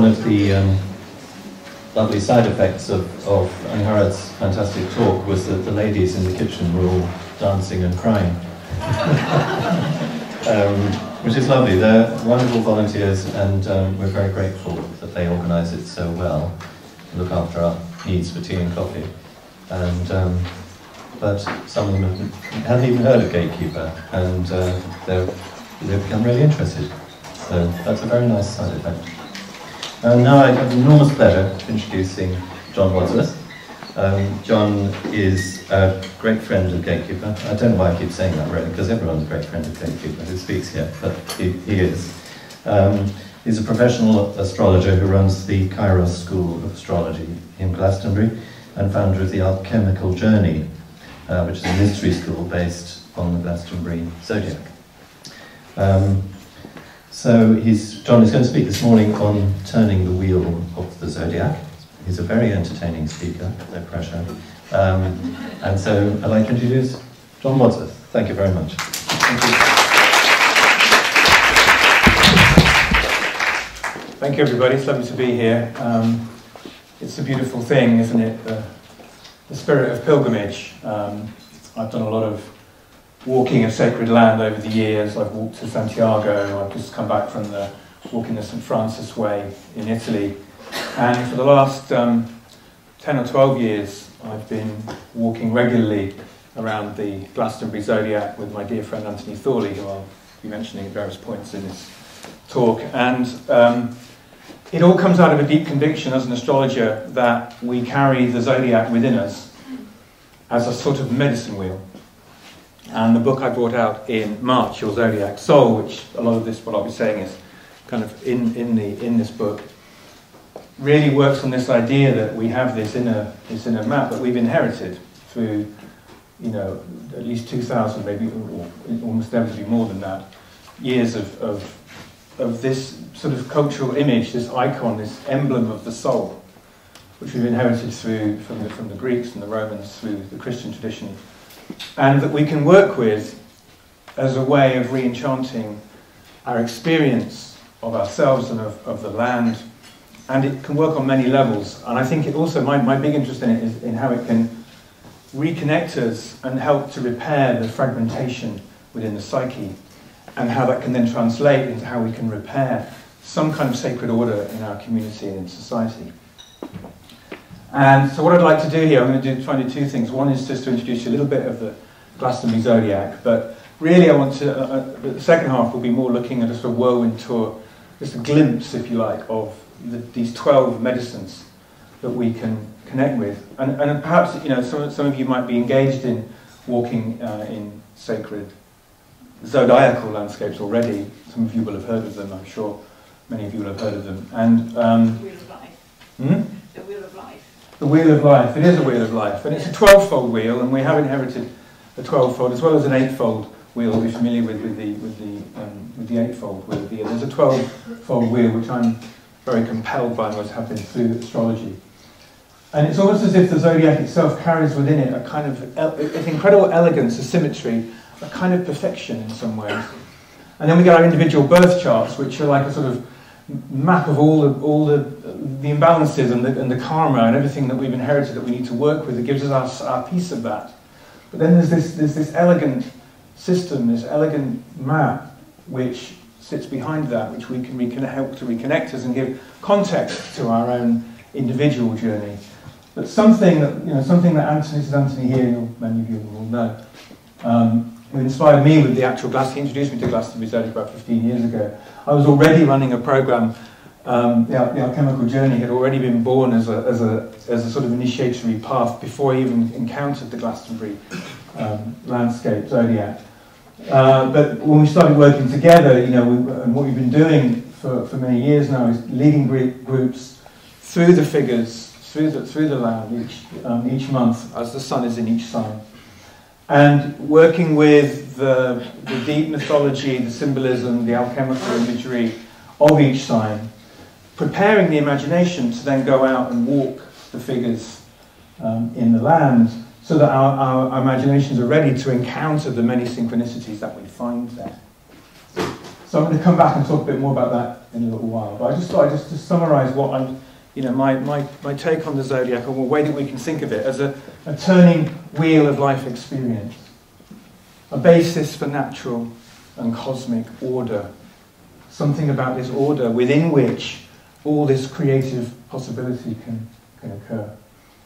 one of the um, lovely side effects of, of Angharad's fantastic talk was that the ladies in the kitchen were all dancing and crying. um, which is lovely. They're wonderful volunteers, and um, we're very grateful that they organise it so well, look after our needs for tea and coffee. And um, but some of them hadn't even heard of Gatekeeper, and uh, they've become really interested. So that's a very nice side effect. And now I have enormous pleasure of introducing John Wadsworth. Um, John is a great friend of Gatekeeper. I don't know why I keep saying that, really, because everyone's a great friend of Gatekeeper who speaks here, but he, he is. Um, he's a professional astrologer who runs the Kairos School of Astrology in Glastonbury and founder of the Alchemical Journey, uh, which is a mystery school based on the Glastonbury zodiac. Um, so John is going to speak this morning on turning the wheel of the zodiac. He's a very entertaining speaker, no pressure. Um, and so I'd like to introduce John Wadsworth. Thank you very much. Thank you. Thank you, everybody. It's lovely to be here. Um, it's a beautiful thing, isn't it? The, the spirit of pilgrimage. Um, I've done a lot of walking of sacred land over the years. I've walked to Santiago. I've just come back from the walking the St Francis Way in Italy. And for the last um, 10 or 12 years, I've been walking regularly around the Glastonbury Zodiac with my dear friend Anthony Thorley, who I'll be mentioning at various points in this talk. And um, it all comes out of a deep conviction as an astrologer that we carry the zodiac within us as a sort of medicine wheel. And the book I brought out in March, Your Zodiac Soul, which a lot of this, what I'll be saying, is kind of in, in, the, in this book, really works on this idea that we have this inner, this inner map that we've inherited through, you know, at least 2,000, maybe almost inevitably more than that, years of, of, of this sort of cultural image, this icon, this emblem of the soul, which we've inherited through from the, from the Greeks and the Romans through the Christian tradition and that we can work with as a way of re-enchanting our experience of ourselves and of, of the land. And it can work on many levels. And I think it also, my, my big interest in it is in how it can reconnect us and help to repair the fragmentation within the psyche, and how that can then translate into how we can repair some kind of sacred order in our community and in society. And so what I'd like to do here, I'm going to do, try and do two things. One is just to introduce you a little bit of the Glastonbury Zodiac, but really I want to, uh, uh, the second half will be more looking at a sort of whirlwind tour, just a glimpse, if you like, of the, these 12 medicines that we can connect with. And, and perhaps, you know, some, some of you might be engaged in walking uh, in sacred zodiacal landscapes already. Some of you will have heard of them, I'm sure. Many of you will have heard of them. And um, Wheel of Life. Hmm? The Wheel of Life. the wheel of life. It is a wheel of life, and it's a 12-fold wheel, and we have inherited a 12-fold as well as an 8-fold wheel we're familiar with, with the, with the, um, with the 8-fold wheel here. There's a 12-fold wheel, which I'm very compelled by what's been through astrology. And it's almost as if the zodiac itself carries within it a kind of, its incredible elegance, a symmetry, a kind of perfection in some ways. And then we get our individual birth charts, which are like a sort of map of all the, all the the imbalances and the, and the karma and everything that we've inherited that we need to work with. It gives us our, our piece of that. But then there's this, there's this elegant system, this elegant map, which sits behind that, which we can help to reconnect us and give context to our own individual journey. But something that, you know, something that Anthony, is Anthony here, many of you will know, um, who inspired me with the actual glass. He introduced me to Glastonbury Zodiac about 15 years ago. I was already running a program. Um, the, the, alchemical journey had already been born as a, as a, as a sort of initiatory path before I even encountered the Glastonbury um, landscape zodiac. Uh, but when we started working together, you know, we, and what we've been doing for, for many years now is leading groups through the figures, through the, through the land each, um, each month as the sun is in each sign and working with the, the deep mythology, the symbolism, the alchemical imagery of each sign, preparing the imagination to then go out and walk the figures um, in the land so that our, our, imaginations are ready to encounter the many synchronicities that we find there. So I'm going to come back and talk a bit more about that in a little while. But I just thought I'd just to summarise what I'm, you know, my, my, my take on the zodiac, or the way that we can think of it as a, a turning wheel of life experience, a basis for natural and cosmic order. Something about this order within which all this creative possibility can, can occur.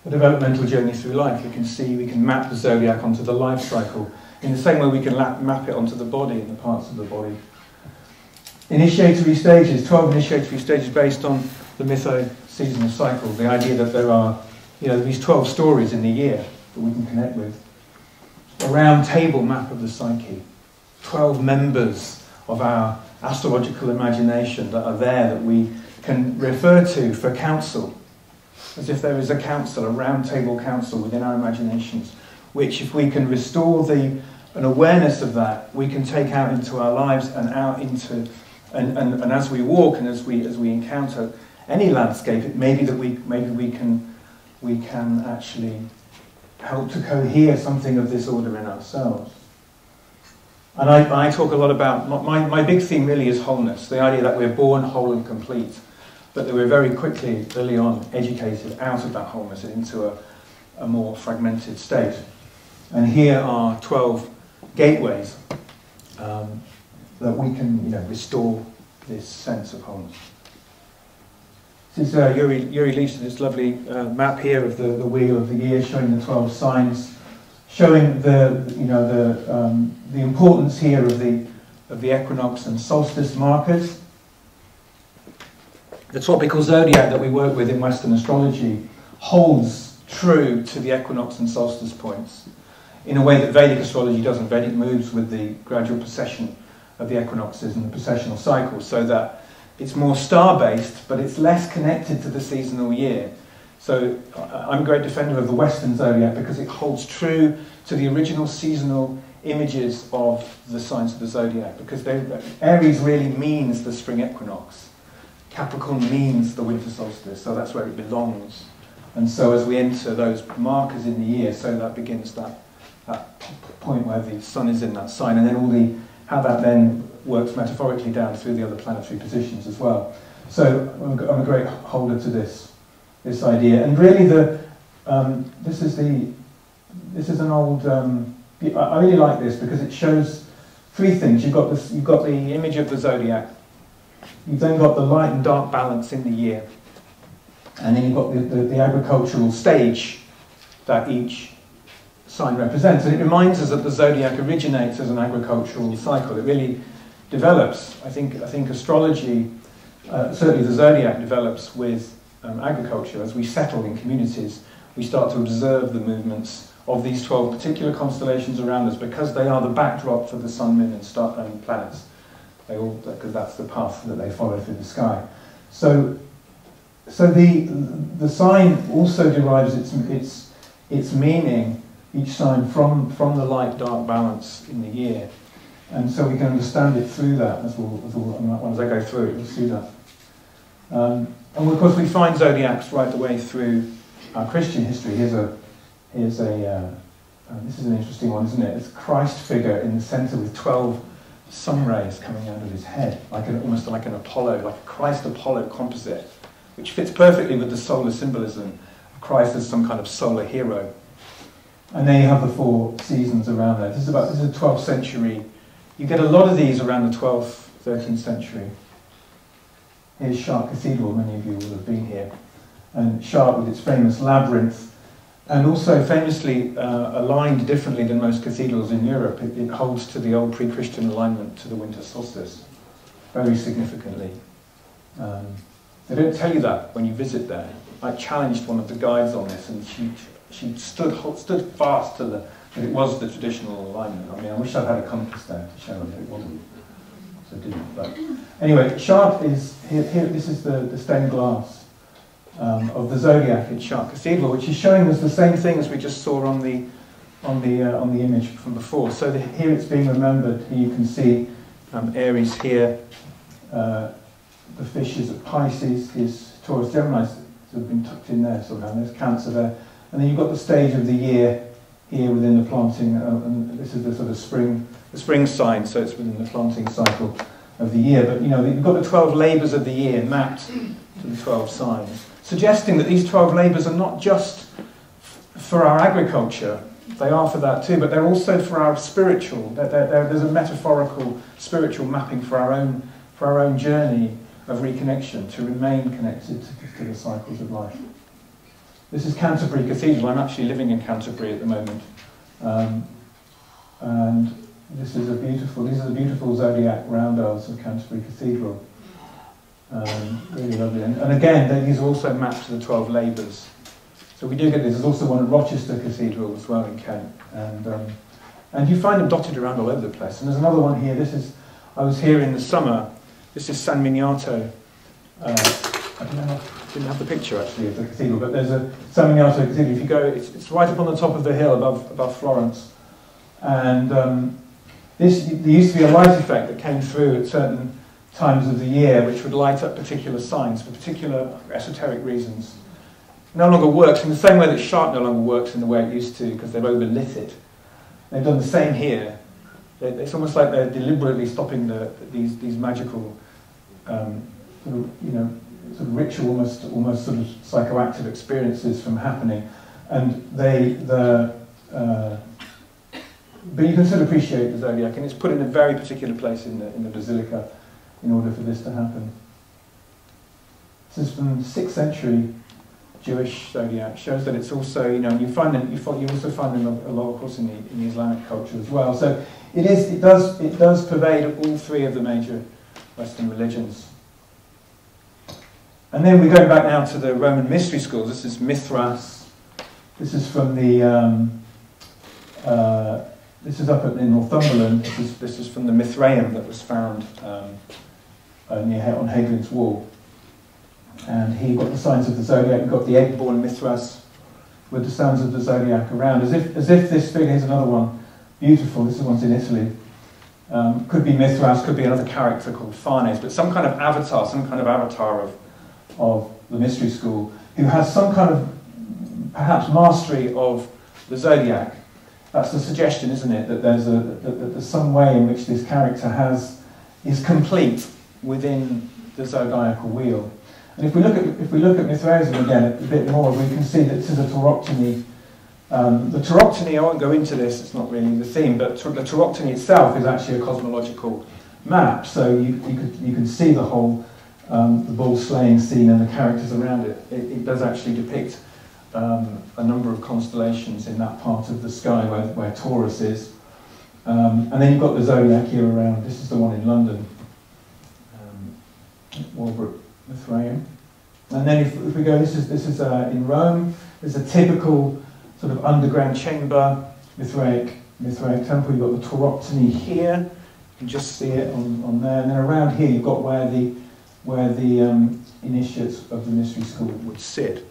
A developmental journey through life. We can see, we can map the zodiac onto the life cycle in the same way we can map it onto the body and the parts of the body. Initiatory stages, 12 initiatory stages based on the mytho seasonal cycle, the idea that there are you know, these 12 stories in the year that we can connect with. A round table map of the psyche, 12 members of our astrological imagination that are there that we can refer to for counsel, as if there is a council, a round table council within our imaginations, which if we can restore the an awareness of that we can take out into our lives and out into and, and, and as we walk and as we as we encounter any landscape it may be that we maybe we can we can actually help to cohere something of this order in ourselves. And I, I talk a lot about my, my big theme really is wholeness the idea that we're born whole and complete but they we're very quickly early on educated out of that wholeness into a, a more fragmented state and here are 12 gateways um, that we can you know, restore this sense of wholeness. This is uh, Yuri, Yuri Leeson, this lovely uh, map here of the, the wheel of the year showing the 12 signs, showing the, you know, the, um, the importance here of the, of the equinox and solstice markers. The tropical zodiac that we work with in Western astrology holds true to the equinox and solstice points in a way that Vedic astrology doesn't. Vedic moves with the gradual precession of the equinoxes and the precessional cycles, so that it's more star based, but it's less connected to the seasonal year. So uh, I'm a great defender of the Western zodiac because it holds true to the original seasonal images of the signs of the zodiac, because Aries really means the spring equinox. Capricorn means the winter solstice, so that's where it belongs. And so as we enter those markers in the year, so that begins that that point where the sun is in that sign, and then all the how that then works metaphorically down through the other planetary positions as well. So I'm a great holder to this this idea, and really the um, this is the this is an old. Um, I really like this because it shows three things. You've got this. You've got the image of the zodiac. You've then got the light and dark balance in the year, and then you've got the, the, the agricultural stage that each sign represents. And it reminds us that the zodiac originates as an agricultural cycle. It really develops. I think, I think astrology, uh, certainly the zodiac, develops with um, agriculture. As we settle in communities, we start to observe the movements of these 12 particular constellations around us because they are the backdrop for the sun, moon, and, star, and planets. They all, because that's the path that they follow through the sky. So, so the, the sign also derives its, its, its meaning each sign from, from the light-dark balance in the year. And so we can understand it through that as, we'll, as, we'll, as I go through it, we'll see that. Um, and of course we find zodiacs right the way through our Christian history. Here's a, here's a uh, uh, this is an interesting one, isn't it? It's Christ figure in the centre with 12 sun rays coming out of his head, like an, almost like an Apollo, like a Christ Apollo composite, which fits perfectly with the solar symbolism of Christ as some kind of solar hero. And then you have the four seasons around there. This is about this is a 12th century. You get a lot of these around the 12th, 13th century. Here's Chartres Cathedral, many of you will have been here. And Chartres with its famous labyrinth, and also famously uh, aligned differently than most cathedrals in Europe. It, it holds to the old pre-Christian alignment to the winter solstice, very significantly. Um, they don't tell you that when you visit there. I challenged one of the guides on this, and she she stood stood fast to the that it was the traditional alignment. I mean, I wish I'd had a compass there to show that it wasn't. So didn't. But anyway, Chartres is here. here this is the, the stained glass um, of the zodiac in Chartres Cathedral, which is showing us the same thing as we just saw on the on the uh, on the image from before. So the, here it's being remembered. Here you can see um, Aries here. Uh, the fish is at Pisces. His Taurus Gemini have been tucked in there somehow. There's Cancer there. And then you've got the stage of the year here within the planting, uh, and this is the sort of spring, the spring sign, so it's within the planting cycle. of the year. But you know, you've got the 12 labours of the year mapped to the 12 signs, suggesting that these 12 labours are not just for our agriculture, they are for that too, but they're also for our spiritual. They're, they're, there's a metaphorical spiritual mapping for our own, for our own journey of reconnection, to remain connected to, to the cycles of life. This is Canterbury Cathedral. I'm actually living in Canterbury at the moment. Um, and this is a beautiful, these are the beautiful zodiac roundels of Canterbury Cathedral. Um, really lovely. And, and again, these are also mapped to the 12 labours. So we do get this. There's also one at Rochester Cathedral as well in Kent. And, um, and you find them dotted around all over the place. And there's another one here. This is, I was here in the summer. This is San Miniato. Uh, I don't know, didn't have the picture actually of the cathedral, but there's a San Miniato Cathedral. If you go, it's, it's right up on the top of the hill above, above Florence. And um, this, there used to be a light effect that came through at certain times of the year, which would light up particular signs for particular esoteric reasons. no longer works in the same way that Chartres no longer works in the way it used to because they've overlit it. They've done the same here. It's almost like they're deliberately stopping the, these, these magical, um, you know, sort of ritual, almost, almost sort of psychoactive experiences from happening. And they, the, uh, but you can still appreciate the zodiac, and it's put in a very particular place in the, in the basilica in order for this to happen. This is from the 6th century Jewish zodiac. Shows that it's also, you know, you find them, you, you also find them a, lot, of course, in the, in the Islamic culture as well. So it is, it does, it does pervade all three of the major Western religions. And then we go back now to the Roman mystery schools. This is Mithras. This is from the um, uh, this is up in Northumberland. This is, this is from the Mithraeum that was found um, near on Hadrian's Wall. And he got the signs of the zodiac, he got the egg-born Mithras with the signs of the zodiac around, as if, as if this figure, here's another one, beautiful, this is one's in Italy. Um, could be Mithras, could be another character called Phanes, but some kind of avatar, some kind of avatar of, of the mystery school, who has some kind of perhaps mastery of the zodiac that's the suggestion, isn't it? That there's, a, that, that there's some way in which this character has, is complete within the zodiacal wheel. And if we look at, if we look at Mithraism again a bit more, we can see that this is a tauroctony. Um, the tauroctony, I won't go into this, it's not really the theme, but the tauroctony itself is actually a cosmological map. So you, you, could, you can see the whole um, the bull slaying scene and the characters around it. It, it does actually depict um, a number of constellations in that part of the sky where, where Taurus is. Um, and then you've got the zodiac here around. This is the one in London, Walbrook, Mithraeum. And then if, if, we go, this is, this is uh, in Rome. There's a typical sort of underground chamber, Mithraic, Mithraic temple. You've got the Tauroctony here. You can just see it on, on there. And then around here, you've got where the, where the um, initiates of the mystery school would sit.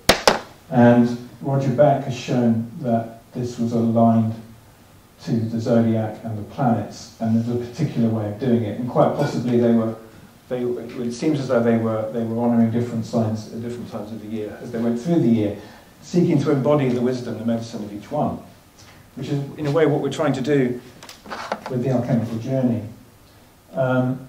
And Roger Beck has shown that this was aligned to the zodiac and the planets, and there's a particular way of doing it. And quite possibly they were, they, it seems as though they were, they were honouring different signs at different times of the year as they went through the year, seeking to embody the wisdom, the medicine of each one, which is in a way what we're trying to do with the alchemical journey. Um,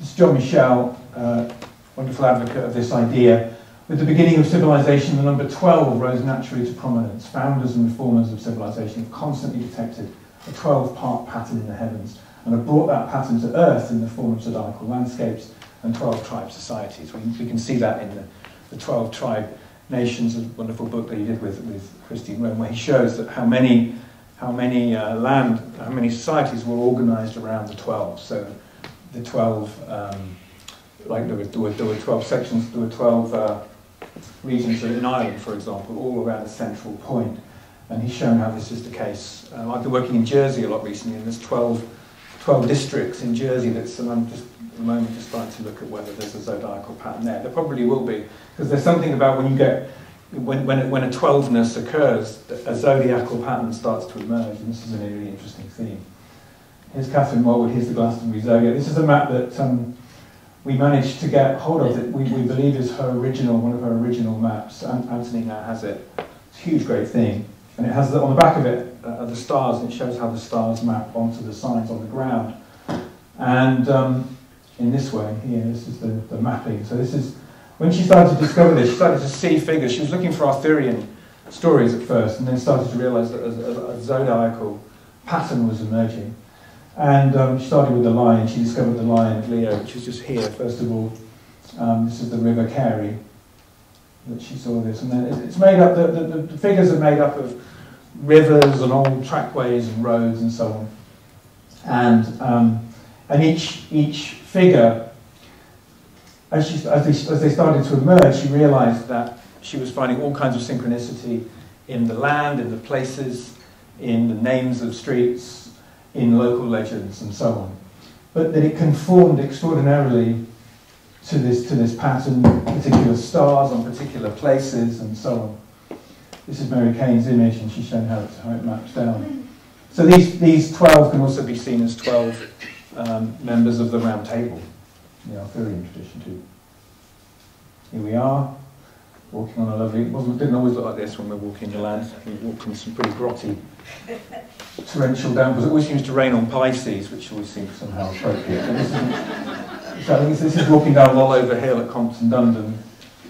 this is John Michell, uh, wonderful advocate of this idea with the beginning of civilization, the number 12 rose naturally to prominence. Founders and reformers of civilization have constantly detected a 12-part pattern in the heavens and have brought that pattern to Earth in the form of zodiacal landscapes and 12 tribe societies. We, we can see that in the, the 12 tribe nations, a wonderful book that he did with, with Christine Rhone, where he shows that how many, how many uh, land, how many societies were organized around the 12. So the 12, um, like there were, there were, there were 12 sections, there were 12 uh, regions in Ireland, for example, all around a central point. And he's shown how this is the case. Um, I've been working in Jersey a lot recently, and there's 12, 12 districts in Jersey that's, and I'm just at the moment just starting to look at whether there's a zodiacal pattern there. There probably will be, because there's something about when you get, when, when, when a 12ness occurs, a zodiacal pattern starts to emerge, and this is a really interesting theme. Here's Catherine Maltwood, here's the Glastonbury Zodiac. This is a map that um, we managed to get hold of that we, we believe is her original, one of her original maps. Anthony now has it. It's a huge, great thing. And it has the, on the back of it uh, the stars, and it shows how the stars map onto the signs on the ground. And um, in this way here, this is the, the mapping. So this is, when she started to discover this, she started to see figures. She was looking for Arthurian stories at first, and then started to realize that a, a, zodiacal pattern was emerging. And um, she started with the lion. She discovered the lion Leo, which was just here, first of all. Um, this is the River Cary that she saw this. And then it's made up, the, the, the figures are made up of rivers and old trackways and roads and so on. And, um, and each, each figure, as, she, as, they, as they started to emerge, she realized that she was finding all kinds of synchronicity in the land, in the places, in the names of streets, in local legends, and so on. But that it conformed extraordinarily to this, to this pattern, particular stars on particular places, and so on. This is Mary Caine's image, and she's shown how it, how it maps down. So these, these 12 can also be seen as 12 um, members of the Round Table, in the Arthurian tradition too. Here we are, walking on a lovely, it didn't always look like this when we were walking the land. We walked in some pretty grotty, torrential downpours. It always seems to rain on Pisces, which always seems somehow appropriate. So I think this is walking down Lollover Hill at Compton Dundon,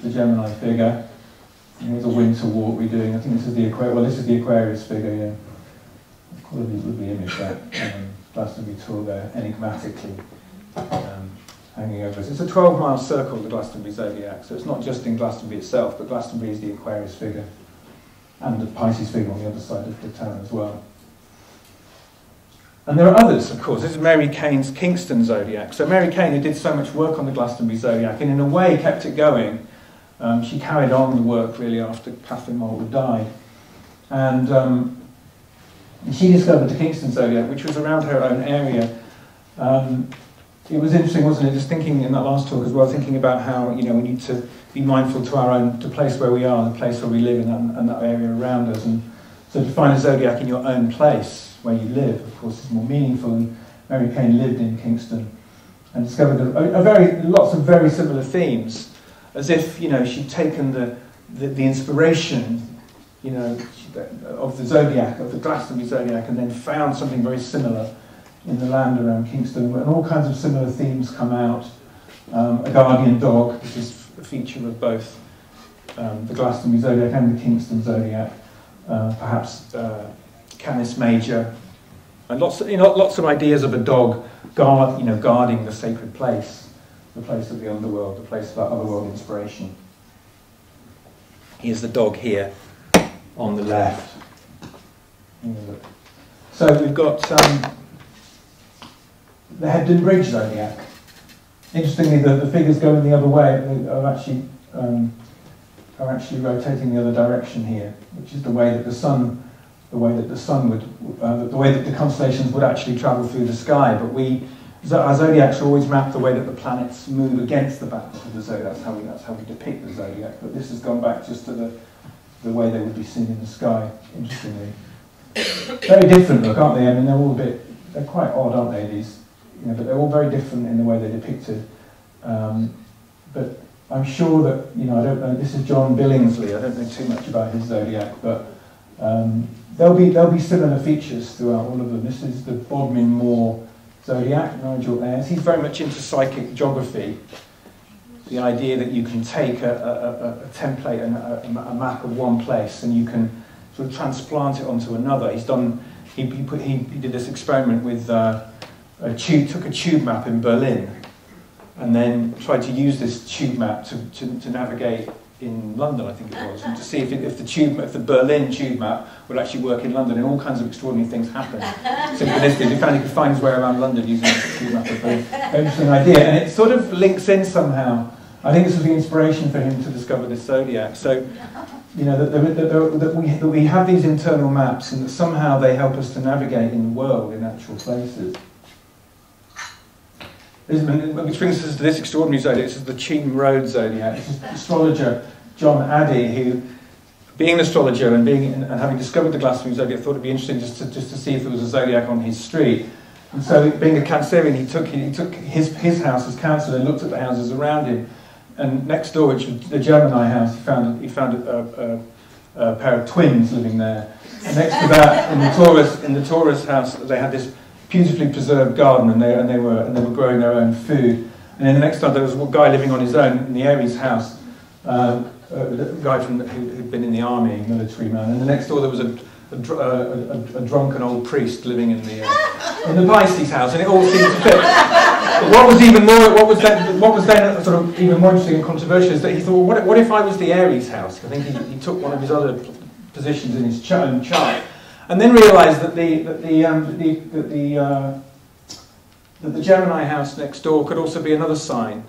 the Gemini figure. And a winter walk we're doing. I think this is the Aquarius, well this is the Aquarius figure, yeah. Would be image that um, Tor there, enigmatically um, hanging over us. It's a 12 mile circle, the Glastonbury Zodiac, so it's not just in Glastonbury itself, but Glastonbury is the Aquarius figure and the Pisces figure on the other side of the town as well. And there are others, of course. This is Mary Caine's Kingston Zodiac. So Mary Caine, who did so much work on the Glastonbury Zodiac, and in a way kept it going, um, she carried on the work really after Catherine Maltwood died. And um, she discovered the Kingston Zodiac, which was around her own area. Um, it was interesting, wasn't it, just thinking in that last talk as well, thinking about how, you know, we need to be mindful to our own, to place where we are, the place where we live in that, and that area around us. And so to find a zodiac in your own place, where you live, of course, is more meaningful. And Mary Caine lived in Kingston and discovered a, a, very, lots of very similar themes, as if you know she'd taken the, the, the inspiration, you know, of the zodiac, of the Glastonbury zodiac, and then found something very similar in the land around Kingston, and all kinds of similar themes come out. Um, a guardian dog, which is a feature of both um, the Glastonbury zodiac and the Kingston zodiac. Uh, perhaps uh, Canis Major, and lots of, you know, lots of ideas of a dog guard, you know, guarding the sacred place, the place of the underworld, the place of that otherworld inspiration. Here's the dog here on the left. So we've got um, the Hebden Bridge zodiac. Interestingly, the, the figures going the other way are actually um, are actually rotating the other direction here, which is the way that the sun the way that the sun would, uh, the way that the constellations would actually travel through the sky. But we, our zodiacs are always map the way that the planets move against the back of the zodiac. That's how we, that's how we depict the zodiac. But this has gone back just to the, the way they would be seen in the sky, interestingly. Very different look, aren't they? I mean, they're all a bit, they're quite odd, aren't they, these? You know, but they're all very different in the way they're depicted. Um, but I'm sure that, you know, I don't know, this is John Billingsley, I don't know too much about his zodiac, but um, There'll be, there'll be similar features throughout all of them. This is the Bodmin Moor zodiac, Nigel Ayers. He's very much into psychic geography. The idea that you can take a, a, a, template and a, a, map of one place and you can sort of transplant it onto another. He's done, he, he, put, he, he did this experiment with uh, a tube, took a tube map in Berlin and then tried to use this tube map to, to, to navigate in London, I think it was, and to see if, it, if the tube, if the Berlin tube map would actually work in London, and all kinds of extraordinary things happened. Synchronistically, he found he could find his way around London using the tube map. A very interesting idea, and it sort of links in somehow. I think this was the inspiration for him to discover the zodiac. So, you know, that, that, that, that, we, that we have these internal maps, and that somehow they help us to navigate in the world in actual places. Which brings us to this extraordinary zodiac. This is the Cheam Road zodiac. This is astrologer John Addey, who, being an astrologer and, being, and having discovered the Glastonbury zodiac, thought it'd be interesting just to, just to see if there was a zodiac on his street. And so, being a Cancerian, he took, he took his, his house as counsellor and looked at the houses around him. And next door, which was the Gemini house, he found, he found a, a, a pair of twins living there. And next to that, in the Taurus, in the Taurus house, they had this beautifully preserved garden, and they, and they were and they were growing their own food. And then the next time there was a guy living on his own in the Aries house, uh, a guy from who, who'd been in the army, military man. And the next door there was a a, a, a, drunken old priest living in the uh, in the Pisces house, and it all seemed to fit. But what was even more, what was then, what was then sort of even more interesting and controversial is that he thought, well, what, what if I was the Aries house? I think he, he took one of his other positions in his own chart, and then realised that the that the um, the that the, uh, that the Gemini house next door could also be another sign.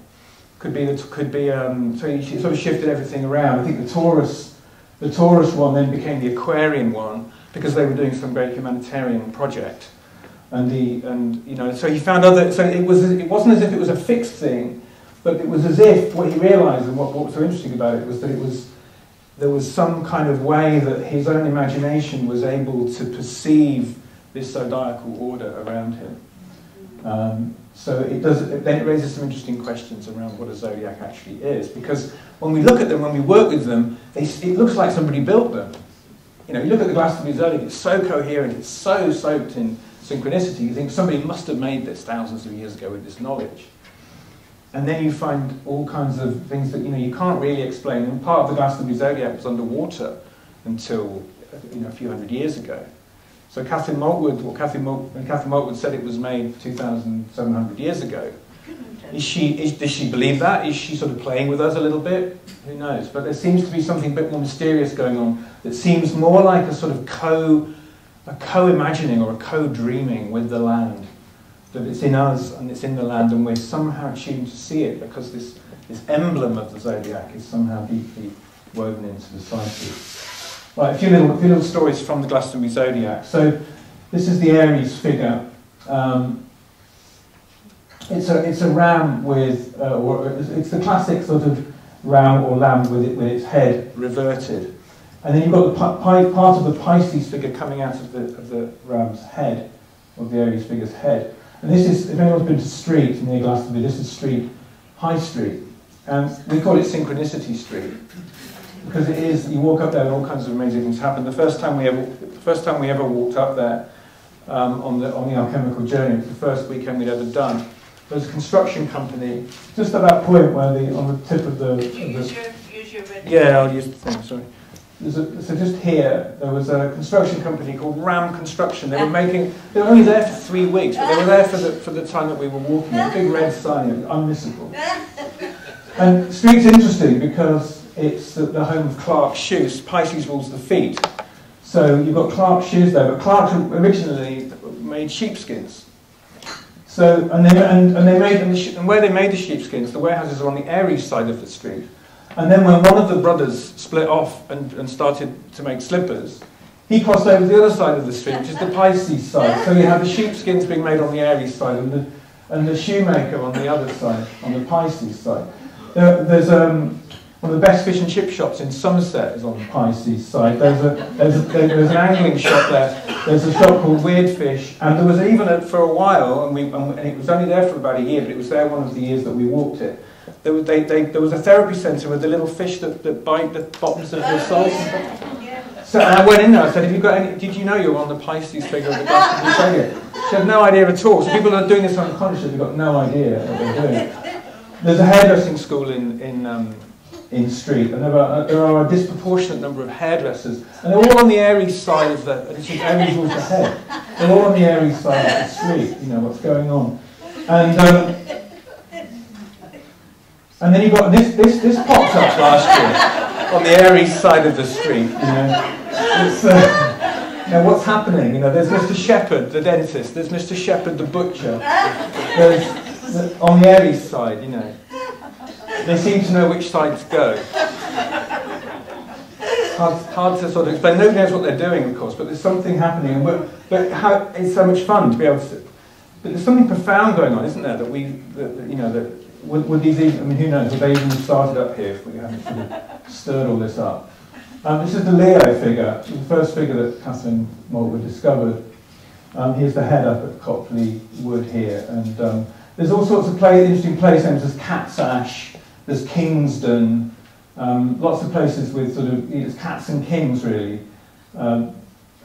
Could be that could be um, so he sort of shifted everything around. I think the Taurus the Taurus one then became the Aquarian one because they were doing some great humanitarian project. And, the, and you know, so he found other, so it, was, it wasn't as if it was a fixed thing, but it was as if what he realized and what, what was so interesting about it was that it was, there was some kind of way that his own imagination was able to perceive this zodiacal order around him. Um, so it does, then it raises some interesting questions around what a zodiac actually is, because when we look at them, when we work with them, they, it looks like somebody built them. You know, you look at the Glastonbury zodiac, it's so coherent, it's so soaked in synchronicity, you think somebody must have made this thousands of years ago with this knowledge. And then you find all kinds of things that you know you can't really explain. And part of the Glastonbury zodiac was underwater until you know a few hundred years ago. So Catherine Maltwood, well, Catherine, Catherine Maltwood said it was made 2,700 years ago, is she, is, does she believe that? Is she sort of playing with us a little bit? Who knows? But there seems to be something a bit more mysterious going on that seems more like a sort of co, a co-imagining or a co-dreaming with the land. That it's in us and it's in the land and we're somehow tuned to see it because this, this emblem of the zodiac is somehow deeply woven into the psyche. Right, a few little, a few little stories from the Glastonbury Zodiac. So this is the Aries figure. Um, it's a it's a ram with, uh, or it's the classic sort of ram or lamb with it with its head reverted, and then you've got the part of the Pisces figure coming out of the of the ram's head, of the Aries figure's head. And this is, if anyone's been to Street near Glastonbury, this is Street High Street, and we call it Synchronicity Street because it is, you walk up there and all kinds of amazing things happen. The first time we ever, the first time we ever walked up there um, on, the, on the alchemical journey, it was the first weekend we'd ever done. There was a construction company, just at that point where the, on the tip of the... Of the use your, use your yeah, I'll use the thing, sorry. A, so just here, there was a construction company called Ram Construction. They were making, they were only there for three weeks, but they were there for the, for the time that we were walking. A big red sign, unmissable. And Street's interesting because it's the, the home of Clark Shoes. Pisces rules the feet. So you've got Clark Shoes there, but Clark originally made sheepskins. So, and they, and, and they made, and where they made the sheepskins, the warehouses are on the Aries side of the street. And then when one of the brothers split off and, and started to make slippers, he crossed over to the other side of the street, which is the Pisces side. So you have the sheepskins being made on the Aries side and the, and the shoemaker on the other side, on the Pisces side. There, there's um, one of the best fish and chip shops in Somerset is on the Pisces side. There's, a, there's, a, there's an angling shop there. There's a shop called Weird Fish. And there was even a, for a while, and, we, and it was only there for about a year, but it was there one of the years that we walked it. There was, they, they, there was a therapy centre with the little fish that, that bite the bottoms of your soles. Oh, so I went in there, I said, have you got any, did you know you were on the Pisces figure of the Gospel She had no idea at all. So people are doing this unconsciously they've got no idea what they're doing. There's a hairdressing school in, in, um, in Street, and there are, uh, there are a disproportionate number of hairdressers, and they're all on the Aries side of the, Aries rules the head. They're all on the Aries side of the street, you know, what's going on. And um, and then you've got, this, this, this popped up last year, on the Aries side of the street, you know. Uh, you know, what's happening? You know, there's Mr. Shepherd, the dentist. There's Mr. Shepherd, the butcher. There's, the, on the Aries side, you know. They seem to know which side to go. Hard, hard to sort of explain. Nobody knows what they're doing, of course, but there's something happening. But, but how, it's so much fun to be able to. But there's something profound going on, isn't there? That we, that, you know, that would, would these even, I mean, who knows? Would they even started up here if we hadn't sort of stirred all this up? Um, this is the Leo figure, the first figure that Catherine Maltwood discovered. Um, here's the head up at Copley Wood here, and um, there's all sorts of play, interesting place names. There's Cat's Ash, there's Kingston, um, lots of places with sort of, it's cats and kings really um,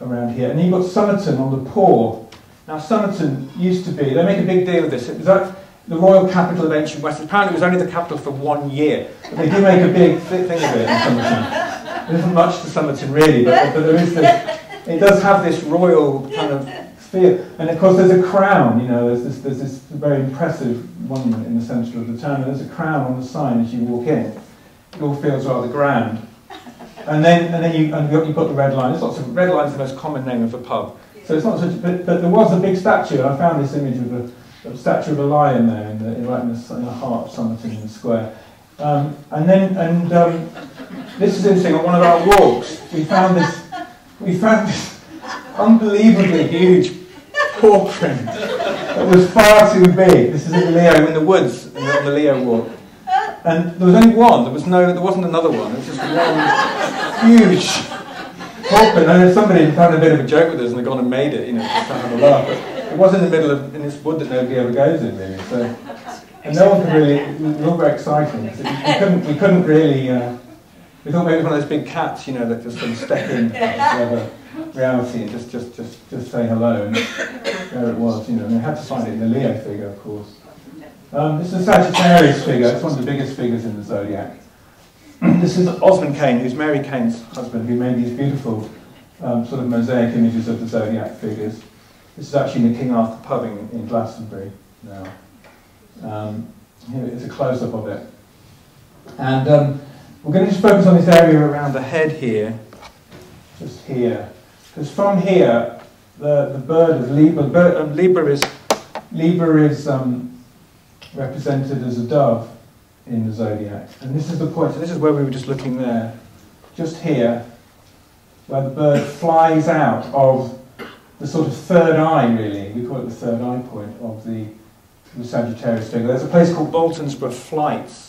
around here. And you've got Somerton on the Poor Now, Somerton used to be, they make a big deal of this, it was at the royal capital of ancient West. Apparently, it was only the capital for one year. But they do make a big thing of it in Somerton. There isn't much to Somerton, really, but, but there is this, it does have this royal kind of feel. And of course, there's a crown, you know, there's this, there's this very impressive monument in the centre of the town, and there's a crown on the sign as you walk in. It all feels rather grand. And then, and then you, and you've got the Red Lion. There's lots of Red Lion's the most common name of a pub. So it's not such, but, but there was a big statue, I found this image of a, a statue of a lion there, in the, in, in the, in the heart of Somerton Square. Um, and then, and um, this is interesting. On one of our walks, we found this, we found this unbelievably huge paw print that was far too big. This is in Leo, in the woods, on the Leo walk. And there was only one. There was no. There wasn't another one. It was just one huge pulpit. And then somebody found a bit of a joke with us and they gone and made it, you know, just to have a laugh. It was in the middle of in this wood that nobody ever goes in, really. So, and no one could really. It was all very exciting. So we couldn't. We couldn't really. Uh, we thought maybe one of those big cats, you know, that just sort of step in to reality and just, just, just, just say hello. And there it was, you know. And we had to find it in the Leo figure, of course. Um, this is a Sagittarius figure. It's one of the biggest figures in the zodiac. this is Osmond Caine, who's Mary Caine's husband, who made these beautiful um, sort of mosaic images of the zodiac figures. This is actually in the King Arthur pub in, in Glastonbury now. Um, here is a close-up of it. And um, we're going to just focus on this area around the head here, just here. Because from here, the, the bird is Libra. Bird, um, Libra is, Libra is um, represented as a dove in the zodiac. And this is the point, so this is where we were just looking there, just here, where the bird flies out of the sort of third eye, really. We call it the third eye point of the, the Sagittarius figure. There's a place called Baltonsborough Flights.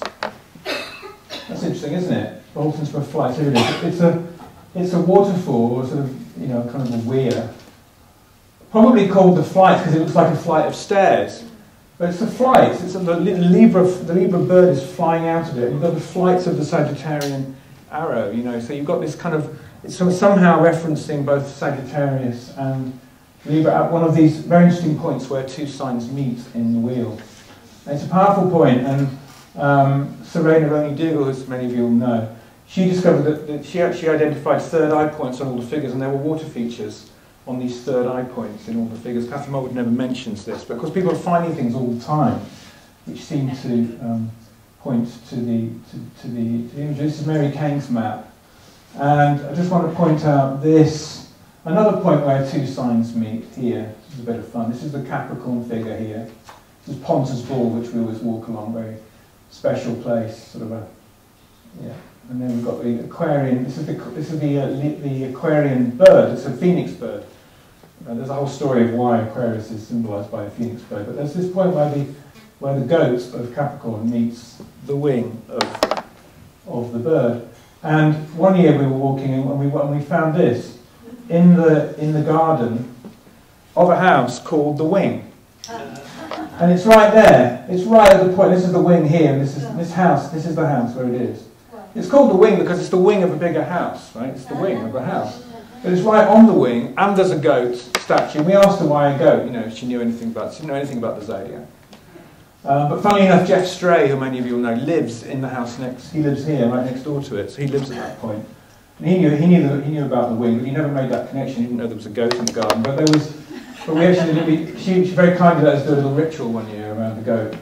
That's interesting, isn't it? Baltonsborough Flights. Here it is. It's a, it's a waterfall, or sort of, you know, kind of a weir. Probably called the Flights because it looks like a flight of stairs. But it's the flights. It's the Libra, the Libra bird is flying out of it. You've got the flights of the Sagittarian arrow, you know. So you've got this kind of, it's somehow referencing both Sagittarius and Libra at one of these very interesting points where two signs meet in the wheel. And it's a powerful point, and um, Serena Roney Dougal, as many of you will know, she discovered that, that she actually identified third eye points on all the figures, and there were water features on these third eye points in all the figures. Catherine Maltwood never mentions this, but of course people are finding things all the time which seem to um, point to the, to, to, the, to the image. This is Mary Caine's map. And I just want to point out this, another point where two signs meet here. This is a bit of fun. This is the Capricorn figure here. This is Ponter's Ball, which we always walk along, very special place, sort of a, yeah. And then we've got the Aquarian, this is the, this is the, uh, the Aquarian bird, it's a phoenix bird. Uh, there's a whole story of why Aquarius is symbolized by a phoenix bird, but there's this point where the, where the goat of Capricorn meets the wing of, of the bird. And one year we were walking and we, and we found this in the, in the garden of a house called The Wing. And it's right there. It's right at the point. This is the wing here, and this is this house. This is the house where it is. It's called the wing because it's the wing of a bigger house, right? It's the wing of a house. But it's right on the wing, and there's a goat statue. And we asked her why a goat, you know, if she knew anything about, she didn't know anything about the zodiac. Um, but funnily enough, Geoff Stray, who many of you will know, lives in the house next. He lives here, right next door to it. So he lives at that point. And he knew he knew the, he knew about the wing, but he never made that connection. He didn't know there was a goat in the garden. But there was. But we actually did. We, she, she very kindly let us do a little ritual one year around the goat,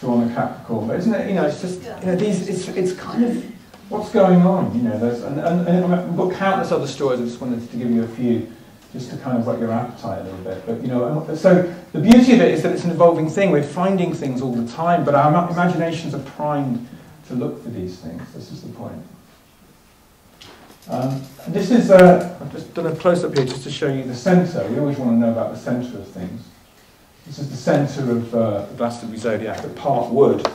drawn a Capricorn. But isn't it? You know, it's just you know these. It's it's kind of what's going on. You know, there's and, and, and we've got countless other stories. I just wanted to give you a few just to kind of whet your appetite a little bit. But you know, so the beauty of it is that it's an evolving thing. We're finding things all the time, but our imaginations are primed to look for these things. This is the point. Um, this is, uh, I've just done a close-up here just to show you the centre. We always want to know about the centre of things. This is the centre of uh, the Glastonbury Zodiac at Park Wood.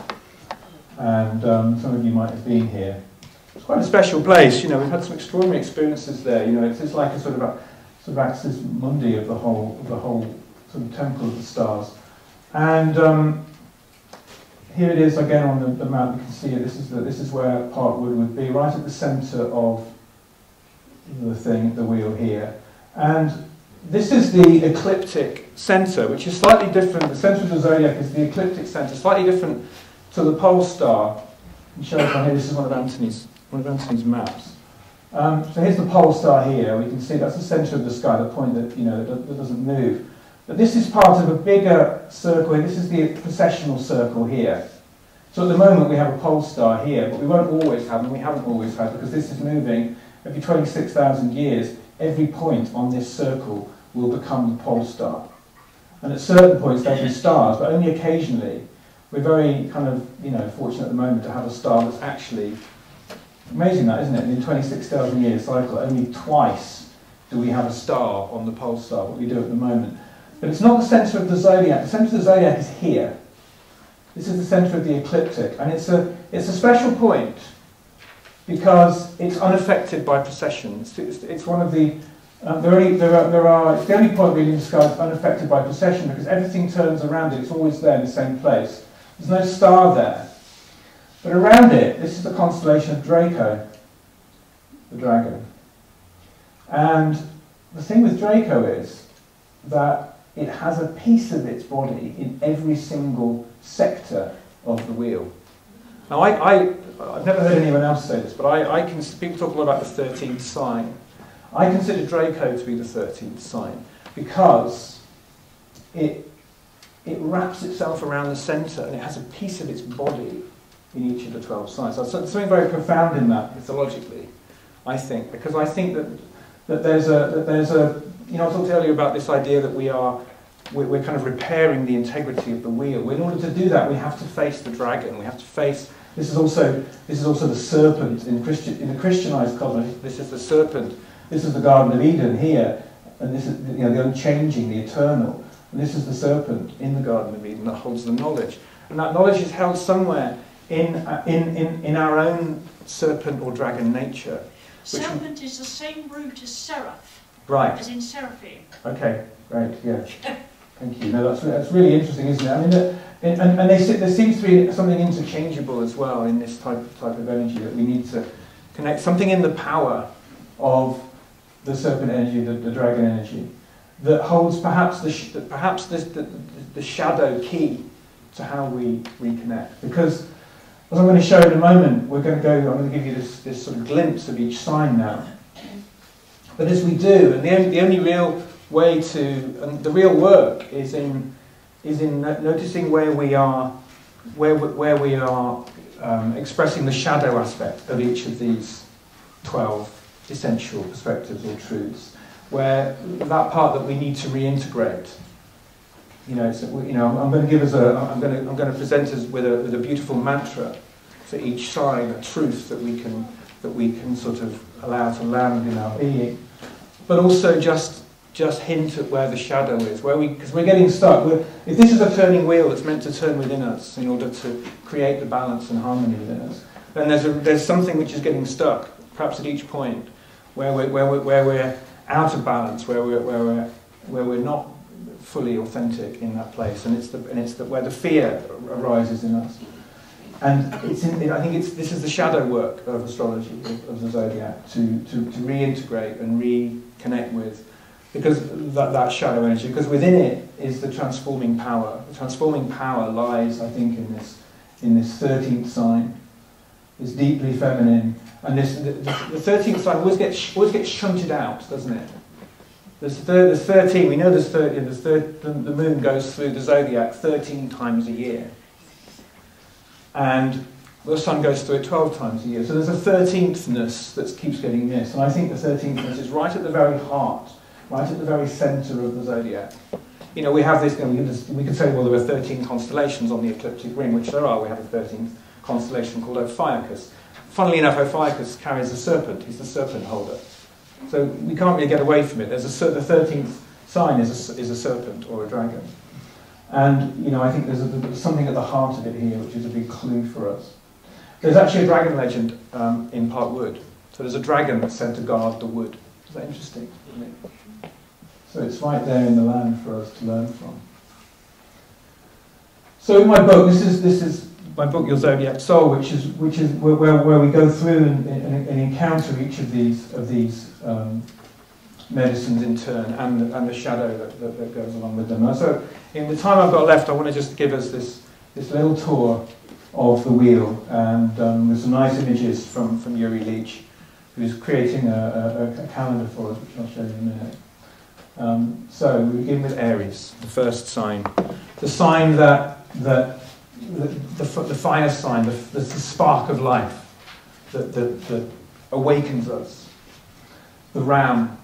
And um, some of you might have been here. It's quite a special place. You know, we've had some extraordinary experiences there. You know, it's, it's like a sort of a sort of axis mundi of the whole of the whole sort of temple of the stars. And um, here it is again on the, the map. You can see it. This is the, this is where Park Wood would be, right at the centre of the thing, the wheel here. And this is the ecliptic center, which is slightly different. The center of the zodiac is the ecliptic center, slightly different to the pole star. And show on here. This is one of Anthony's one of Anthony's maps. Um, so here's the pole star here. We can see that's the center of the sky, the point that you know that, that doesn't move. But this is part of a bigger circle. This is the precessional circle here. So at the moment we have a pole star here, but we won't always have, and we haven't always had, because this is moving every 26,000 years. Every point on this circle will become the pole star. And at certain points they'll be stars, but only occasionally. We're very kind of, you know, fortunate at the moment to have a star that's actually amazing that, isn't it? In a 26,000 year cycle, only twice do we have a star on the pole star, what we do at the moment. But it's not the centre of the zodiac. The centre of the zodiac is here. This is the centre of the ecliptic, and it's a, it's a special point because it's unaffected by precession. It's, it's, one of the um, there, are, there, are, there are, it's the only point really in the sky unaffected by precession because everything turns around it, it's always there in the same place. There's no star there. But around it, this is the constellation of Draco, the dragon. And the thing with Draco is that it has a piece of its body in every single sector of the wheel. Now, I, I, I've never heard anyone else say this, but I, I can, people talk a lot about the 13th sign. I consider Draco to be the 13th sign because it, it wraps itself around the centre and it has a piece of its body in each of the 12 signs. So there's something very profound in that mythologically, I think, because I think that, that, there's, a, that there's a, you know, I talked earlier about this idea that we are, we're, we're kind of repairing the integrity of the wheel. In order to do that, we have to face the dragon, we have to face this is also this is also the serpent in Christian in the Christianized cosmos. This is the serpent this is the Garden of Eden here, and this is you know, the unchanging, the eternal. And this is the serpent in the Garden of Eden that holds the knowledge. And that knowledge is held somewhere in, uh, in, in, in our own serpent or dragon nature. Serpent is the same root as seraph. Right. As in seraphim. Okay, great, yeah. Thank you. No, that's, that's really interesting, isn't it? I mean, and, and they, there seems to be something interchangeable as well in this type, type of energy that we need to connect. Something in the power of the serpent energy, the, the dragon energy, that holds perhaps the perhaps this, the, the shadow key to how we reconnect. Because as I'm going to show in a moment, we're going to go. I'm going to give you this, this sort of glimpse of each sign now. But as we do, and the the only real way to, and the real work is in is in noticing where we are, where where we are um, expressing the shadow aspect of each of these twelve essential perspectives or truths, where that part that we need to reintegrate. You know, so, you know, I'm going to give us a, I'm going to, I'm going to present us with a, with a beautiful mantra for each sign, a truth that we can, that we can sort of allow to land in our being, but also just, just hint at where the shadow is, where we, because we're getting stuck. We're, if this is a turning wheel that's meant to turn within us in order to create the balance and harmony within us, then there's, a, there's something which is getting stuck, perhaps at each point, where we're, where we're, where we're out of balance, where we're, where we're, where we're not fully authentic in that place, and it's, the, and it's the, where the fear arises in us. And it's in, I think it's, this is the shadow work of astrology, of, of the zodiac, to, to, to reintegrate and reconnect with, because that, that shadow energy, because within it is the transforming power. The transforming power lies, I think, in this, in this 13th sign. It's deeply feminine, and this, the, the 13th sign always gets, always gets shunted out, doesn't it? There's, thir- there's 13, we know there's 13, there's thir- the, the moon goes through the zodiac 13 times a year. And the sun goes through it 12 times a year. So there's a 13thness that keeps getting missed. And I think the 13thness is right at the very heart, right at the very centre of the zodiac. You know, we have this, you know, we, could, we could say, well, there are 13 constellations on the ecliptic ring, which there are. We have a 13th constellation called Ophiuchus. Funnily enough, Ophiuchus carries a serpent. He's the serpent holder. So we can't really get away from it. There's a, the 13th sign is a, is a serpent or a dragon. And, you know, I think there's, a, there's something at the heart of it here which is a big clue for us. There's actually a dragon legend um, in Parkwood. So there's a dragon that's sent to guard the wood. Interesting? So it's right there in the land for us to learn from. So in my book, this is, this is my book, Your Zodiac Soul, which is, which is where, where we go through and, and, and encounter each of these, of these um, medicines in turn and, and the shadow that, that, that goes along with them. And so, in the time I've got left, I want to just give us this, this little tour of the wheel. And um, there's some nice images from, from Yuri Leach, who's creating a, a, a calendar for us, which I'll show you in a minute. Um, so we begin with Aries, the first sign. The sign that, that the, the, the fire sign, the, the, spark of life that, that, that awakens us. The ram,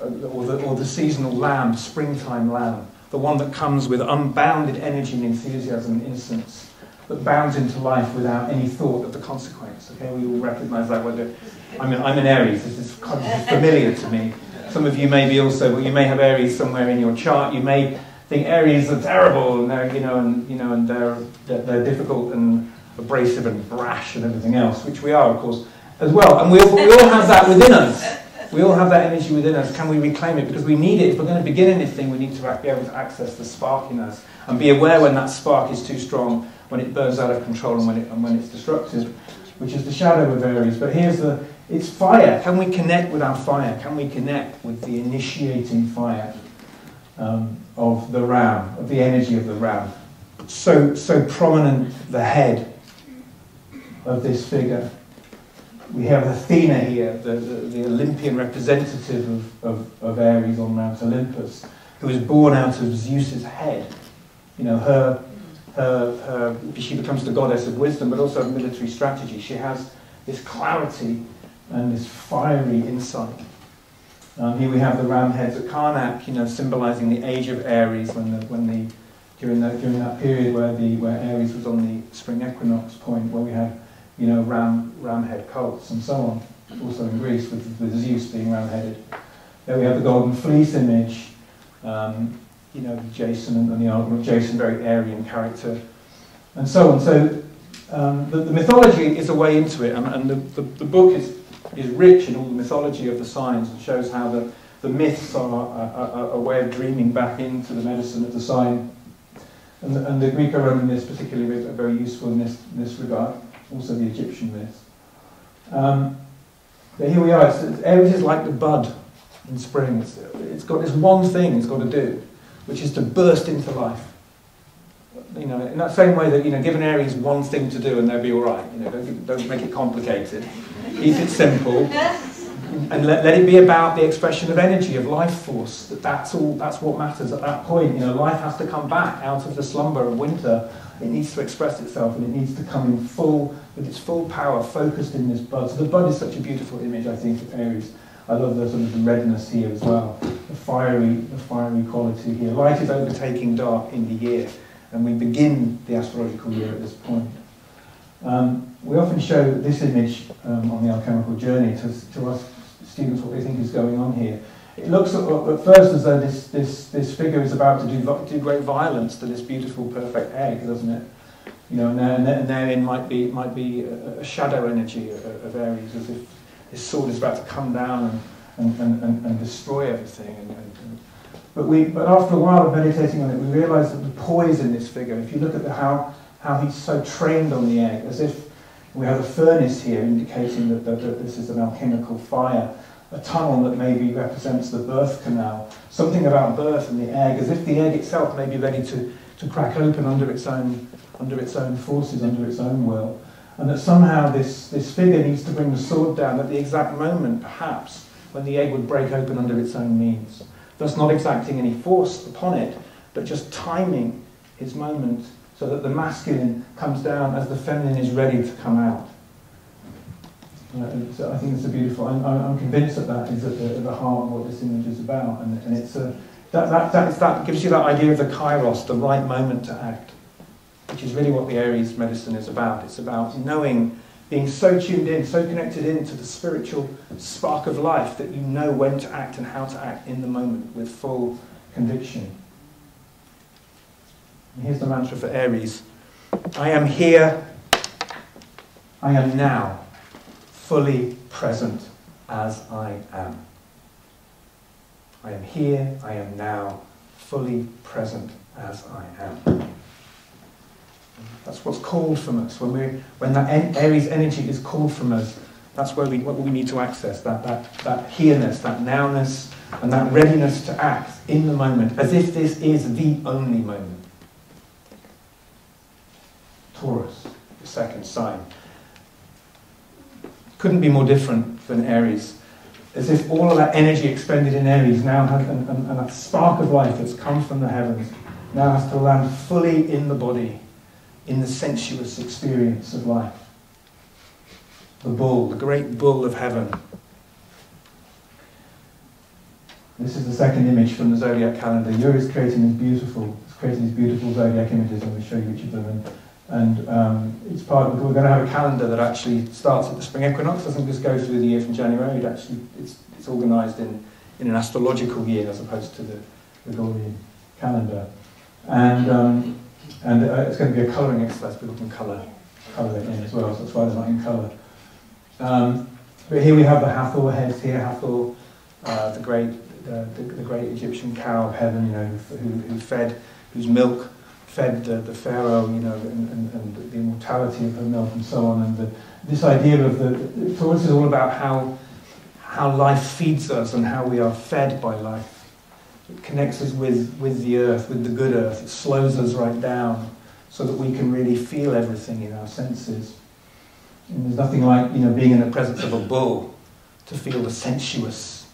uh, or the, or the seasonal lamb, springtime lamb, the one that comes with unbounded energy and enthusiasm and innocence, that bounds into life without any thought of the consequence. Okay, we all recognise that. Whether I'm an, I'm an Aries, this is familiar to me. Some of you may be also, but you may have Aries somewhere in your chart. You may think Aries are terrible, and they're, you know, and you know, and they're, they're, they're difficult and abrasive and brash and everything else, which we are, of course, as well. And we all, we all have that within us. We all have that energy within us. Can we reclaim it? Because we need it. If we're going to begin anything, we need to be able to access the spark in us and be aware when that spark is too strong, when it burns out of control, and when, it, and when it's destructive, which is the shadow of Aries. But here's the it's fire. Can we connect with our fire? Can we connect with the initiating fire um, of the ram, of the energy of the ram? So, so prominent the head of this figure. We have Athena here, the, the, the Olympian representative of, of, of Aries on Mount Olympus, who was born out of Zeus's head. You know, her, her, her, she becomes the goddess of wisdom, but also of military strategy. She has this clarity and this fiery insight. Um, here we have the ram heads at Karnak, you know, symbolizing the age of Aries when the, when the, during, that, during that period where, the, where Aries was on the spring equinox point, where we had you know, ram, ram head cults and so on, also in Greece with, with Zeus being ram headed. There we have the golden fleece image, um, you know, Jason and, and the argument of Jason, very Aryan character, and so on. So um, the, the, mythology is a way into it, and, and the, the, the book is is rich in all the mythology of the signs and shows how the, the myths are a, a, a way of dreaming back into the medicine of the sign. And the, and the Greco-Roman myths particularly are very useful in this, in this regard, also the Egyptian myths. Um, but here we are, Aries is like the bud in spring. It's, it's got this one thing it's got to do, which is to burst into life you know, in that same way that, you know, give an Aries one thing to do and they'll be all right. You know, don't, don't make it complicated. Keep it simple. And let, let it be about the expression of energy, of life force. That that's all. That's what matters at that point. You know, life has to come back out of the slumber of winter. It needs to express itself, and it needs to come in full with its full power, focused in this bud. So the bud is such a beautiful image, I think, of Aries. I love the sort of the redness here as well, the fiery, the fiery quality here. Light is overtaking dark in the year and we begin the astrological year at this point. Um, we often show this image um, on the alchemical journey to, to us students what we think is going on here. It looks at, at first as though this, this, this figure is about to do, do great violence to this beautiful, perfect egg, doesn't it? You know, and, there, and therein might be, might be a, a shadow energy of, of, Aries, as if his sword is about to come down and, and, and, and destroy everything and, and but, we, but after a while of meditating on it, we realize that the poise in this figure, if you look at the, how, how he's so trained on the egg, as if we have a furnace here indicating that, that, that this is an alchemical fire, a tunnel that maybe represents the birth canal, something about birth and the egg, as if the egg itself may be ready to, to crack open under its own, under its own forces, under its own will. And that somehow this, this figure needs to bring the sword down at the exact moment, perhaps, when the egg would break open under its own means thus not exacting any force upon it, but just timing his moment so that the masculine comes down as the feminine is ready to come out. Uh, so I think it's a beautiful, I'm, I'm convinced that that is at the, at the heart of what this image is about. And, and it's a, that, that, that, that gives you that idea of the kairos, the right moment to act, which is really what the Aries medicine is about. It's about knowing being so tuned in, so connected in to the spiritual spark of life that you know when to act and how to act in the moment with full conviction. And here's the mantra for Aries I am here, I am now, fully present as I am. I am here, I am now, fully present as I am. That's what's called from us. When, we when that Aries energy is called from us, that's where we, what we need to access, that, that, that here-ness, that nowness, and that readiness to act in the moment, as if this is the only moment. Taurus, the second sign. Couldn't be more different than Aries. As if all of that energy expended in Aries now has, and, and, and that spark of life that's come from the heavens now has to land fully in the body, in the sensuous experience of life. The bull, the great bull of heaven. This is the second image from the zodiac calendar. Uri's creating these beautiful, creating these beautiful zodiac images. I'm going to show you each of them. And, and um, it's part of, we're going to have a calendar that actually starts at the spring equinox. Doesn't just go through the year from January. It actually it's, it's organised in, in an astrological year as opposed to the Gregorian calendar. And um, and uh, it's going to be a colouring exercise. People can colour colour it in as well. So that's why they're not in colour. Um, but here we have the Hathor heads here. Hathor, uh, the great the, the, great Egyptian cow of heaven, you know, who, who fed, whose milk fed the, the pharaoh, you know, and, and, and, the immortality of her milk and so on. And the, this idea of the Taurus is all about how how life feeds us and how we are fed by life. It connects us with, with the earth, with the good earth. It slows us right down so that we can really feel everything in our senses. And there's nothing like you know being in the presence of a bull to feel the sensuous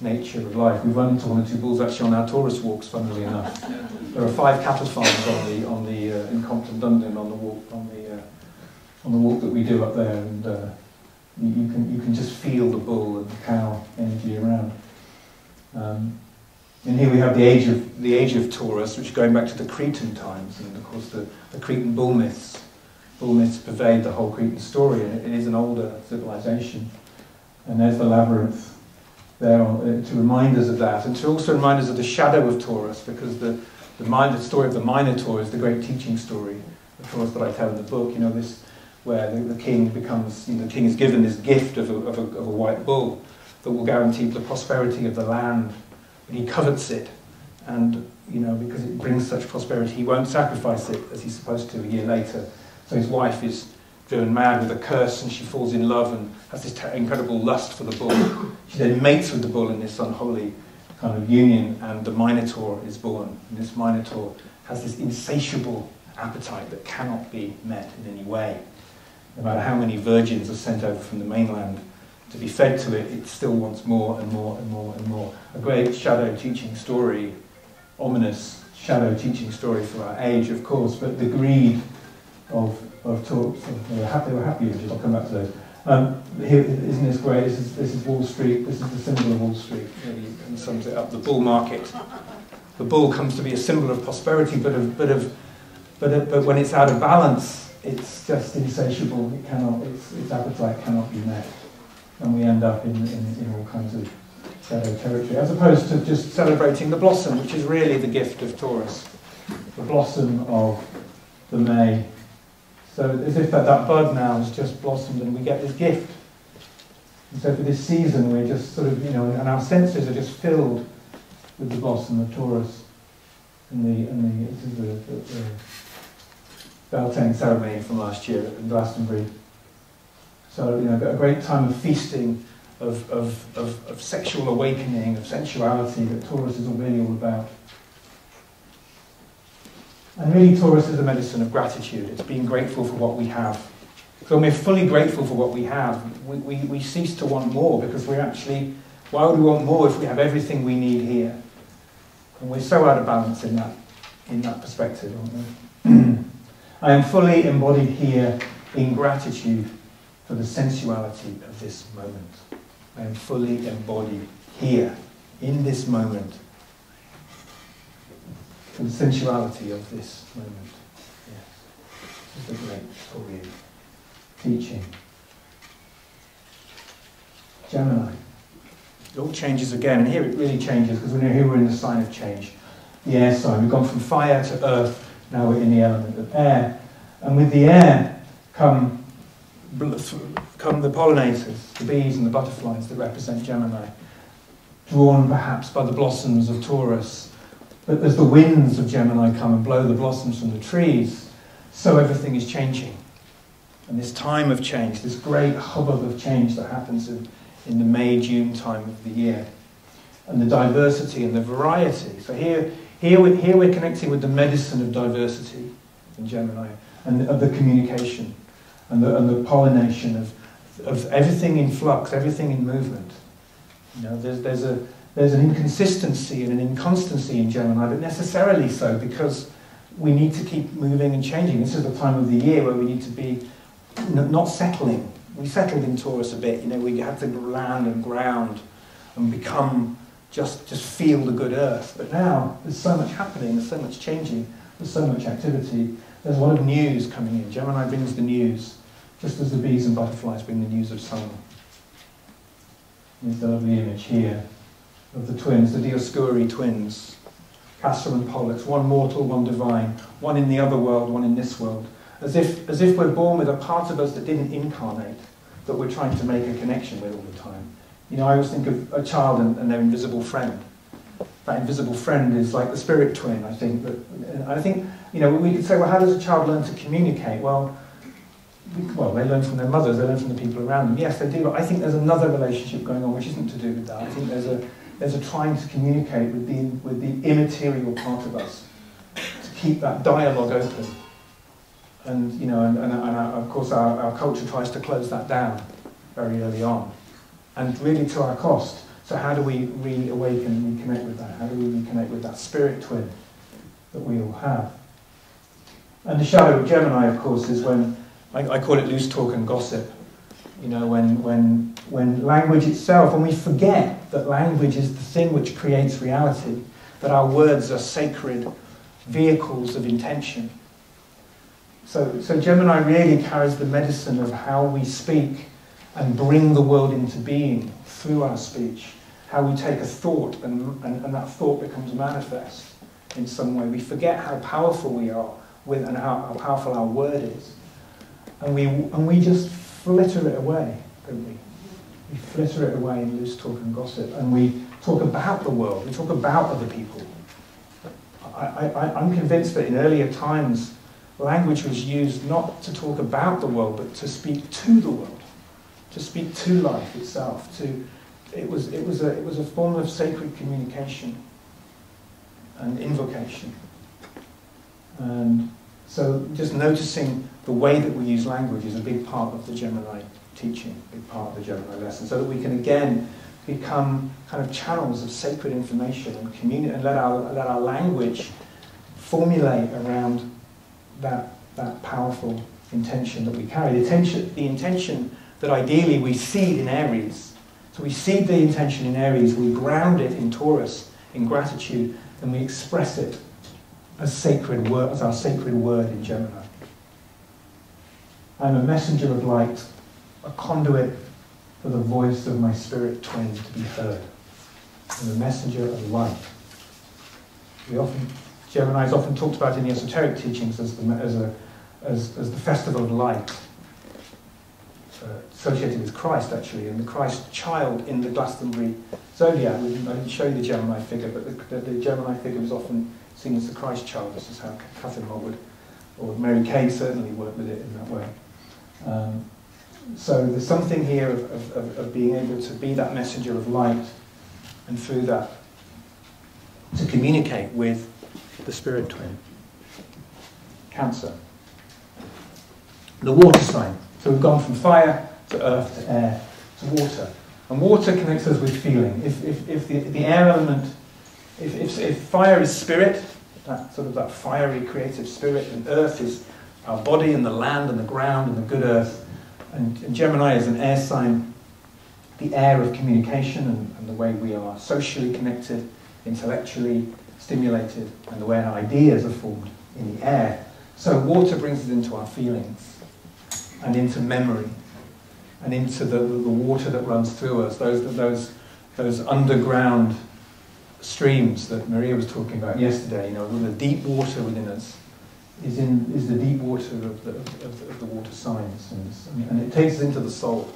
nature of life. We've run into one or two bulls actually on our Taurus walks, funnily enough. There are five cattle farms on the on the uh, in Compton Dundon, on the walk on the uh, on the walk that we do up there, and uh, you, can you can just feel the bull and the cow energy around. Um, and here we have the age of the age of Taurus, which going back to the Cretan times, and of course the, the Cretan bull myths. Bull myths pervade the whole Cretan story, and it, it is an older civilization. And there's the labyrinth there uh, to remind us of that, and to also remind us of the shadow of Taurus, because the, the, the story of the Minotaur is the great teaching story of Taurus that I tell in the book. You know, this where the, the king becomes, you know, the king is given this gift of a, of, a, of a white bull that will guarantee the prosperity of the land, and he covets it, and you know, because it brings such prosperity, he won't sacrifice it as he's supposed to a year later. So his wife is driven mad with a curse and she falls in love and has this incredible lust for the bull. She then mates with the bull in this unholy kind of union and the Minotaur is born. And this Minotaur has this insatiable appetite that cannot be met in any way. No matter how many virgins are sent over from the mainland to be fed to it, it still wants more and more and more and more. A great shadow teaching story, ominous shadow teaching story for our age, of course, but the greed of of talks. They were happy, they were happy images. I'll come back to those. Um, here, isn't this great? This is, this is Wall Street. This is the symbol of Wall Street. Really and sums it up. The bull market. The bull comes to be a symbol of prosperity, but of, but of, but of, but when it's out of balance, it's just insatiable. It cannot. Its, its appetite cannot be met, and we end up in, in, in all kinds of shadow territory, as opposed to just celebrating the blossom, which is really the gift of Taurus, the blossom of the May so as if that, that bud now has just blossomed and we get this gift. And so for this season, we're just sort of, you know, and our senses are just filled with the blossom of Taurus. And the, and the, the, the, the Beltane ceremony from last year in Glastonbury. So, you know, a great time of feasting, of, of, of, of sexual awakening, of sensuality that Taurus is really all about. And really, Taurus is a medicine of gratitude. It's being grateful for what we have. So when we're fully grateful for what we have, we, we, we cease to want more because we're actually, why would we want more if we have everything we need here? And we're so out of balance in that, in that perspective, aren't we? I am fully embodied here in gratitude for the sensuality of this moment. I am fully embodied here in this moment for the sensuality of this moment. Yes. This is a great story teaching. Gemini. It all changes again, and here it really changes because we're here we're in the sign of change. The air sign. We've gone from fire to earth, now we're in the element of air. And with the air come, come the pollinators, the bees and the butterflies that represent Gemini, drawn perhaps by the blossoms of Taurus but as the winds of Gemini come and blow the blossoms from the trees, so everything is changing. And this time of change, this great hubbub of change that happens in, in the May June time of the year, and the diversity and the variety. So here, here, we, here we're connecting with the medicine of diversity in Gemini and of the communication and the, and the pollination of, of everything in flux, everything in movement. You know, there's, there's, a, there's an inconsistency and an inconstancy in Gemini, but necessarily so because we need to keep moving and changing. This is the time of the year where we need to be not settling. We settled in Taurus a bit, you know, we had to land and ground and become just, just feel the good earth. But now there's so much happening, there's so much changing, there's so much activity. There's a lot of news coming in. Gemini brings the news, just as the bees and butterflies bring the news of summer. The lovely image here of the twins, the Dioscuri twins, Castor and Pollux, one mortal, one divine, one in the other world, one in this world. As if, as if we're born with a part of us that didn't incarnate, that we're trying to make a connection with all the time. You know, I always think of a child and, and their invisible friend. That invisible friend is like the spirit twin, I think. That, I think, you know, we could say, well, how does a child learn to communicate? Well, well, they learn from their mothers, they learn from the people around them. Yes, they do, but I think there's another relationship going on which isn't to do with that. I think there's a, there's a trying to communicate with the, with the immaterial part of us, to keep that dialogue open. And, you know, and, and, and our, of course our, our culture tries to close that down very early on and really to our cost. So how do we reawaken and reconnect with that? How do we reconnect with that spirit twin that we all have? And the shadow of Gemini, of course, is when, I, I call it loose talk and gossip. You know, when, when, when language itself, when we forget that language is the thing which creates reality, that our words are sacred vehicles of intention. So, so Gemini really carries the medicine of how we speak and bring the world into being through our speech. How we take a thought and, and, and that thought becomes manifest in some way. We forget how powerful we are with and how, how powerful our word is. And we, and we just flitter it away, don't we? We flitter it away in loose talk and gossip. And we talk about the world. We talk about other people. I, I, I'm convinced that in earlier times, language was used not to talk about the world, but to speak to the world to speak to life itself. To, it, was, it, was a, it was a form of sacred communication and invocation. And so just noticing the way that we use language is a big part of the Gemini teaching, a big part of the Gemini lesson, so that we can again become kind of channels of sacred information and communicate and let our, let our language formulate around that, that powerful intention that we carry. The intention, the intention that ideally we seed in Aries. So we seed the intention in Aries, we ground it in Taurus, in gratitude, and we express it as sacred word, as our sacred word in Gemini. I'm a messenger of light, a conduit for the voice of my spirit twin to be heard. I'm a messenger of light. We often, Gemini is often talked about in the esoteric teachings as the, as, a, as, as the festival of light uh, associated with Christ, actually, and the Christ child in the Glastonbury zodiac. I didn't show you the Gemini figure, but the, the, the Gemini figure is often seen as the Christ child. This is how Katharine Maltwood or Mary Caine certainly worked with it in that way. Um, so there's something here of, of, of being able to be that messenger of light and through that to communicate with the spirit twin. Cancer. The water sign. So we've gone from fire to earth to air to water. And water connects us with feeling. If, if, if the, the air element, if, if, if fire is spirit, that sort of that fiery creative spirit, and earth is our body and the land and the ground and the good earth, and, and Gemini is an air sign, the air of communication and, and the way we are socially connected, intellectually stimulated, and the way our ideas are formed in the air. So water brings us into our feelings and into memory and into the, the water that runs through us, those, those, those underground streams that Maria was talking about yesterday, you know, the deep water within us is, in, is the deep water of the, of, of the water science. and, and, it takes us into the soul.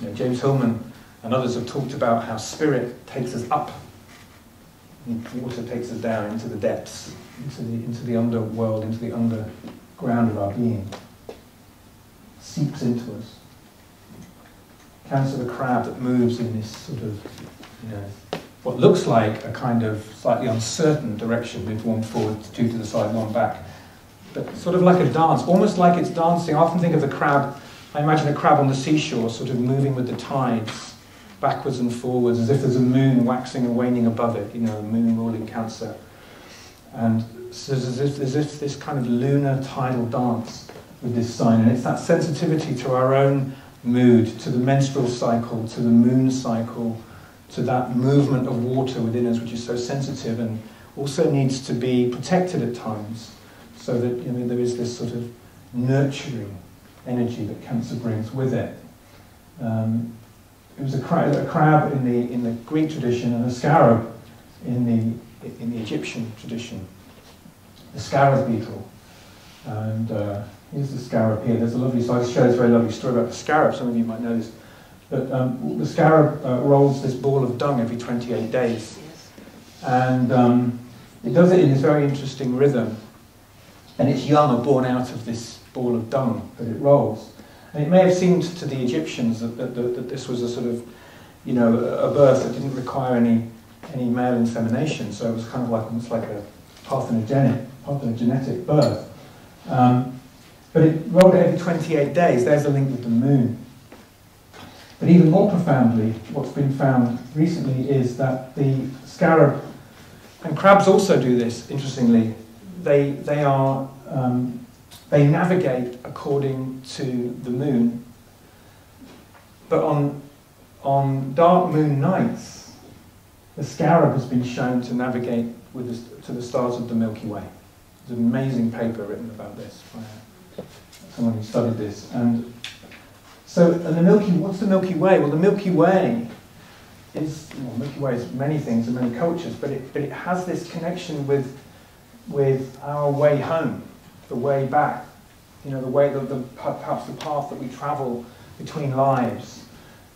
You know, James Hillman and others have talked about how spirit takes us up, water takes us down into the depths, into the, into the underworld, into the underground of our being seeps into us. Cancer the crab that moves in this sort of, you know, what looks like a kind of slightly uncertain direction with one forward, two to the side, one back. But sort of like a dance, almost like it's dancing. I often think of the crab, I imagine a crab on the seashore sort of moving with the tides, backwards and forwards, as if there's a moon waxing and waning above it, you know, a moon ruling Cancer. And so as if, as if this kind of lunar tidal dance with this sign. And it's that sensitivity to our own mood, to the menstrual cycle, to the moon cycle, to that movement of water within us, which is so sensitive and also needs to be protected at times, so that you know, there is this sort of nurturing energy that cancer brings with it. Um, it was a, cra- a, crab in the, in the Greek tradition and a scarab in the, in the Egyptian tradition. The scarab beetle. And uh, here's the scarab here. There's a lovely, so I share this very lovely story about the scarab. Some of you might know this. But um, the scarab uh, rolls this ball of dung every 28 days. And um, it does it in this very interesting rhythm. And its young are born out of this ball of dung that it rolls. And it may have seemed to the Egyptians that, that, that, that this was a sort of, you know, a birth that didn't require any, any male insemination. So it was kind of like almost like a parthenogenic, parthenogenetic birth. Um, but it rolled every 28 days. There's a link with the moon. But even more profoundly, what's been found recently is that the scarab, and crabs also do this, interestingly, they, they, are, um, they navigate according to the moon. But on, on dark moon nights, the scarab has been shown to navigate with the, to the stars of the Milky Way. There's an amazing paper written about this by someone who studied this. And so, and the Milky, what's the Milky Way? Well, the Milky Way is, well, Milky Way is many things and many cultures, but it, but it has this connection with, with our way home, the way back, you know, the way, the, the, perhaps the path that we travel between lives.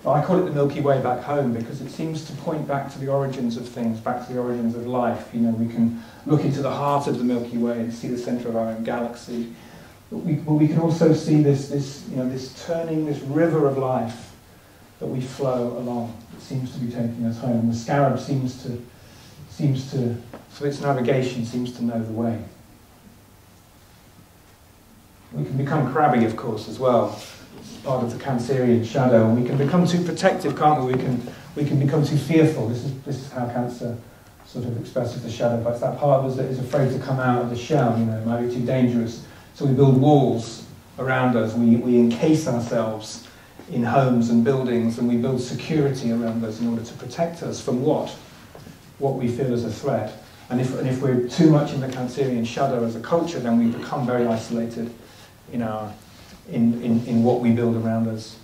I call it the Milky Way back home because it seems to point back to the origins of things, back to the origins of life. You know, we can look into the heart of the Milky Way and see the center of our own galaxy. But we, but we can also see this, this, you know, this turning, this river of life that we flow along. It seems to be taking us home. And the scarab seems to, seems to, so its navigation seems to know the way. We can become crabby, of course, as well. It's part of the Cancerian shadow. And we can become too protective, can't we? We can, we can become too fearful. This is, this is how Cancer sort of expresses the shadow. But it's that part of us that is afraid to come out of the shell, you know, it might be too dangerous. So we build walls around us, we, we encase ourselves in homes and buildings, and we build security around us in order to protect us from what? What we feel as a threat. And if, and if we're too much in the Cancerian shadow as a culture, then we become very isolated in, our, in, in, in what we build around us,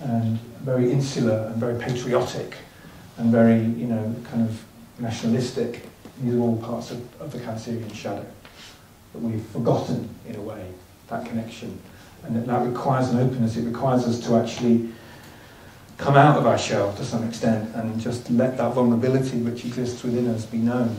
and very insular and very patriotic, and very, you know, kind of nationalistic. These are all parts of, of the Cancerian shadow that we've forgotten in a way, that connection. And that, that requires an openness, it requires us to actually come out of our shell to some extent and just let that vulnerability which exists within us be known.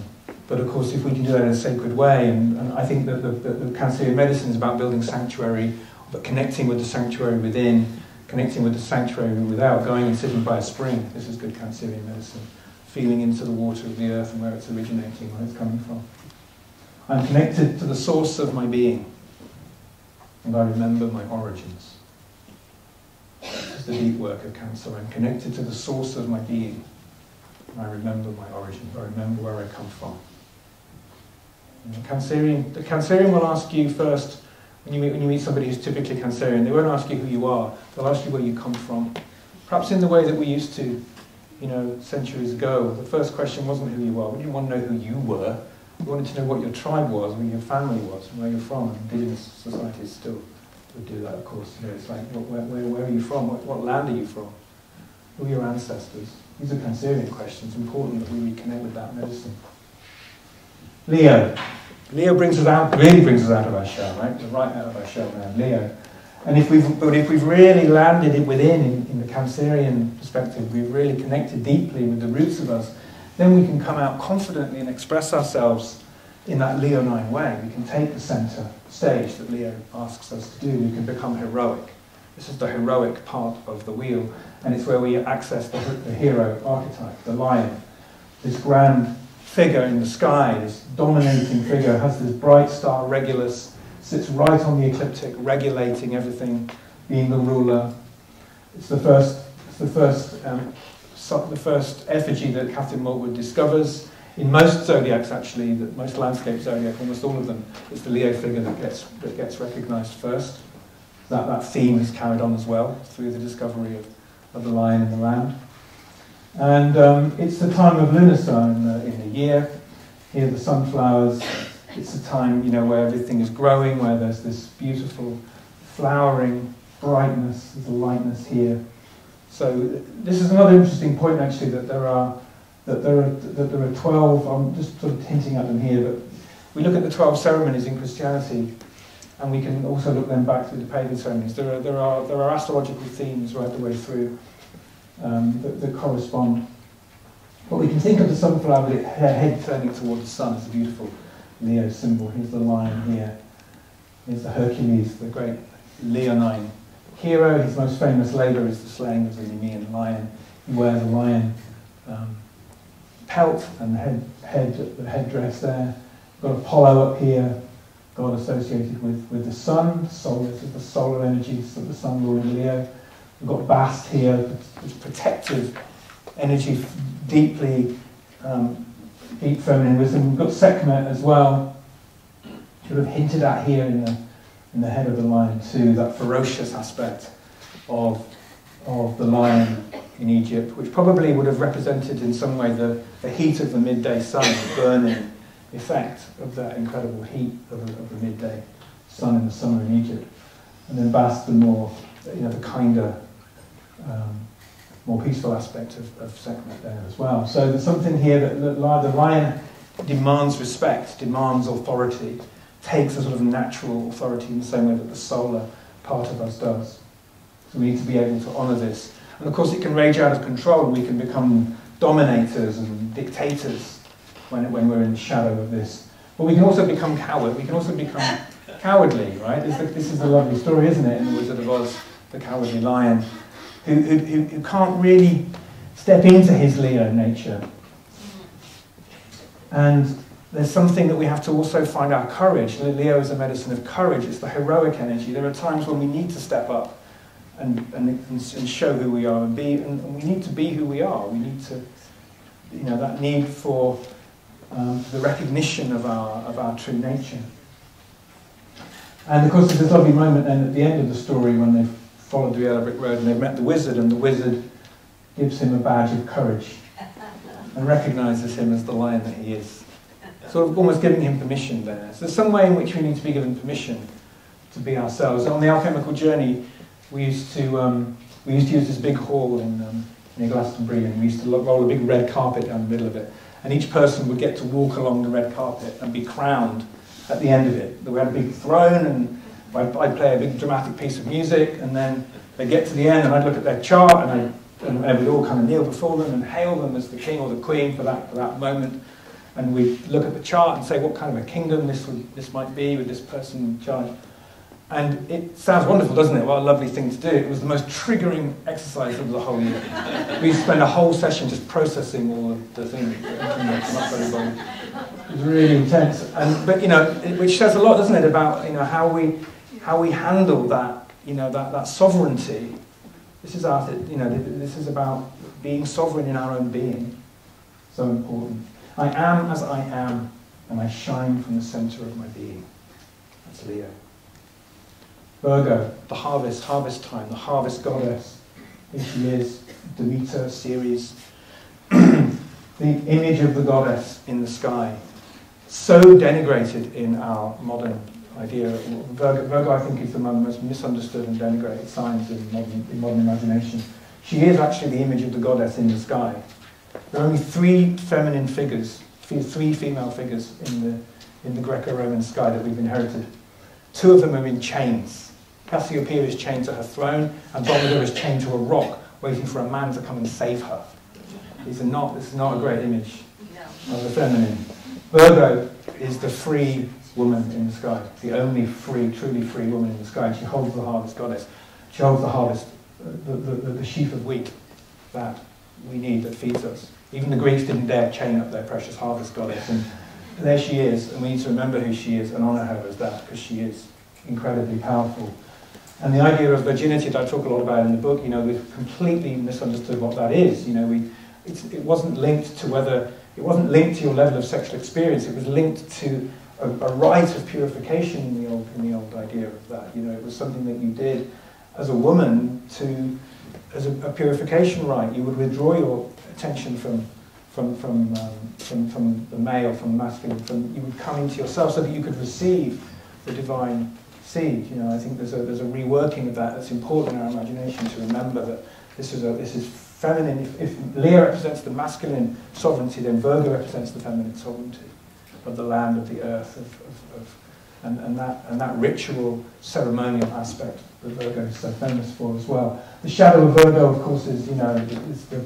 But of course, if we can do that in a sacred way, and, and I think that the, the, the Cancerian medicine is about building sanctuary, but connecting with the sanctuary within, connecting with the sanctuary without, going and sitting by a spring. This is good Cancerian medicine. Feeling into the water of the earth and where it's originating, where it's coming from. I'm connected to the source of my being, and I remember my origins. This is the deep work of Cancer. I'm connected to the source of my being, and I remember my origins. I remember where I come from. The Cancerian, the Cancerian will ask you first, when you, meet, when you meet somebody who's typically Cancerian, they won't ask you who you are, they'll ask you where you come from. Perhaps in the way that we used to, you know, centuries ago. The first question wasn't who you are, we didn't want to know who you were. Wanted to know what your tribe was, where your family was, where you're from. Indigenous societies still would do that, of course. You know, it's like, where, where, where are you from? What, what land are you from? Who are your ancestors? These are Cancerian questions. Important that we reconnect with that medicine. Leo. Leo brings us out, really brings us out of our shell, right? Right out of our shell now, Leo. And if we've, but if we've really landed it within, in, in the Cancerian perspective, we've really connected deeply with the roots of us, then we can come out confidently and express ourselves in that Leonine way. We can take the center stage that Leo asks us to do. We can become heroic. This is the heroic part of the wheel, and it's where we access the, the hero archetype, the lion. this grand figure in the sky, this dominating figure, has this bright star Regulus, sits right on the ecliptic, regulating everything, being the ruler. It's the first, it's the first, um, the first effigy that Katharine Maltwood discovers. In most zodiacs, actually, that most landscape zodiac, almost all of them, it's the Leo figure that gets that gets recognised first. That that theme is carried on as well through the discovery of, of the lion and the lamb. And um, it's the time of Lughnasadh in the, in the year. Here the sunflowers. It's a time, you know, where everything is growing, where there's this beautiful flowering brightness, there's a lightness here. So this is another interesting point, actually, that there are that there are that there are 12. I'm just sort of hinting at them here, but we look at the 12 ceremonies in Christianity, and we can also look them back through the pagan ceremonies. There are there are there are astrological themes right the way through um, that, that, correspond. But we can think of the sunflower with her head turning towards the sun as a beautiful Leo symbol. Here's the lion here. Here's the Hercules, the great leonine hero. His most famous labour is the slaying of the Nemean lion. He wears a lion um, pelt and head, head, the headdress there. We've got Apollo up here, God associated with, with the sun. Solar, this is the solar energies of the sun, Lord Leo. We've got Bast here, this protective energy, deeply um, deep feminine wisdom. We've got Sekhmet as well, sort of hinted at here in the, in the head of the lion too, that ferocious aspect of, of the lion in Egypt, which probably would have represented in some way the, the heat of the midday sun, the burning effect of that incredible heat of, of the midday sun in the summer in Egypt. And then Bast, the more, you know, the kinder um, more peaceful aspect of, of Sekhmet there as well. So there's something here that, that the lion demands respect, demands authority, takes a sort of natural authority in the same way that the solar part of us does. So we need to be able to honour this. And of course, it can rage out of control. and We can become dominators and dictators when, when we're in the shadow of this. But we can also become coward. We can also become cowardly, right? This, this is a lovely story, isn't it, in The Wizard of Oz, the cowardly lion who, who, who can't really step into his Leo nature. And there's something that we have to also find our courage. Leo is a medicine of courage, it's the heroic energy. There are times when we need to step up and, and, and show who we are and be, and, and we need to be who we are. We need to, you know, that need for um, the recognition of our, of our true nature. And of course, there's this lovely moment then at the end of the story when they've followed the yellow brick road and they've met the wizard, and the wizard gives him a badge of courage and recognizes him as the lion that he is. Sort of almost giving him permission there. So there's some way in which we need to be given permission to be ourselves. On the alchemical journey, we used to um, we used to use this big hall in um, near Glastonbury, and we used to roll a big red carpet down the middle of it. And each person would get to walk along the red carpet and be crowned at the end of it. We had a big throne, and I'd, I'd, play a big dramatic piece of music, and then they'd get to the end, and I'd look at their chart, and, I'd, and, we'd all kind of kneel before them and hail them as the king or the queen for that, for that moment. And we'd look at the chart and say what kind of a kingdom this, would, this might be with this person in charge. And it sounds wonderful, doesn't it? What a lovely thing to do. It was the most triggering exercise of the whole year. we spent a whole session just processing all of the things. It was really intense. And, but, you know, it, which says a lot, doesn't it, about, you know, how we, how we handle that, you know, that, that sovereignty. This is our, you know, this is about being sovereign in our own being. So important. I am as I am, and I shine from the center of my being. That's Leo. Virgo, the harvest, harvest time, the harvest goddess. Here she is, Demeter, Ceres. the image of the goddess in the sky. So denigrated in our modern idea. Virgo, Virgo, I think, is the most misunderstood and denigrated signs in modern, in modern imagination. She is actually the image of the goddess in the sky. There are only three feminine figures, three female figures in the, in the Greco-Roman sky that we've inherited. Two of them are in chains. Cassiopeia is chained to her throne, and Andromeda is chained to a rock, waiting for a man to come and save her. These are not, this is not a great image of the feminine. Virgo is the free woman in the sky, the only free, truly free woman in the sky. She holds the harvest goddess. She holds the harvest, uh, the, the, the sheaf of wheat that we need that feeds us. Even the Greeks didn't dare chain up their precious harvest goddess. And there she is, and we need to remember who she is and honour her as that, because she is incredibly powerful. And the idea of virginity that I talk a lot about in the book, you know, we've completely misunderstood what that is. You know, we, it wasn't linked to whether, it wasn't linked to your level of sexual experience, it was linked to a, a rite of purification in the, old, in the old idea of that. You know, it was something that you did as a woman to, as a, a purification rite. You would withdraw your attention from, from, from, um, from, from the male, from the masculine, from, you would come into yourself so that you could receive the divine seed. You know, I think there's a, there's a reworking of that that's important in our imagination to remember that this is, a, this is feminine. If, if Leo represents the masculine sovereignty, then Virgo represents the feminine sovereignty of the land, of the earth, of, of, of and, and, that, and that ritual, ceremonial aspect that Virgo is so famous for as well. The shadow of Virgo, of course, is, you know, is the,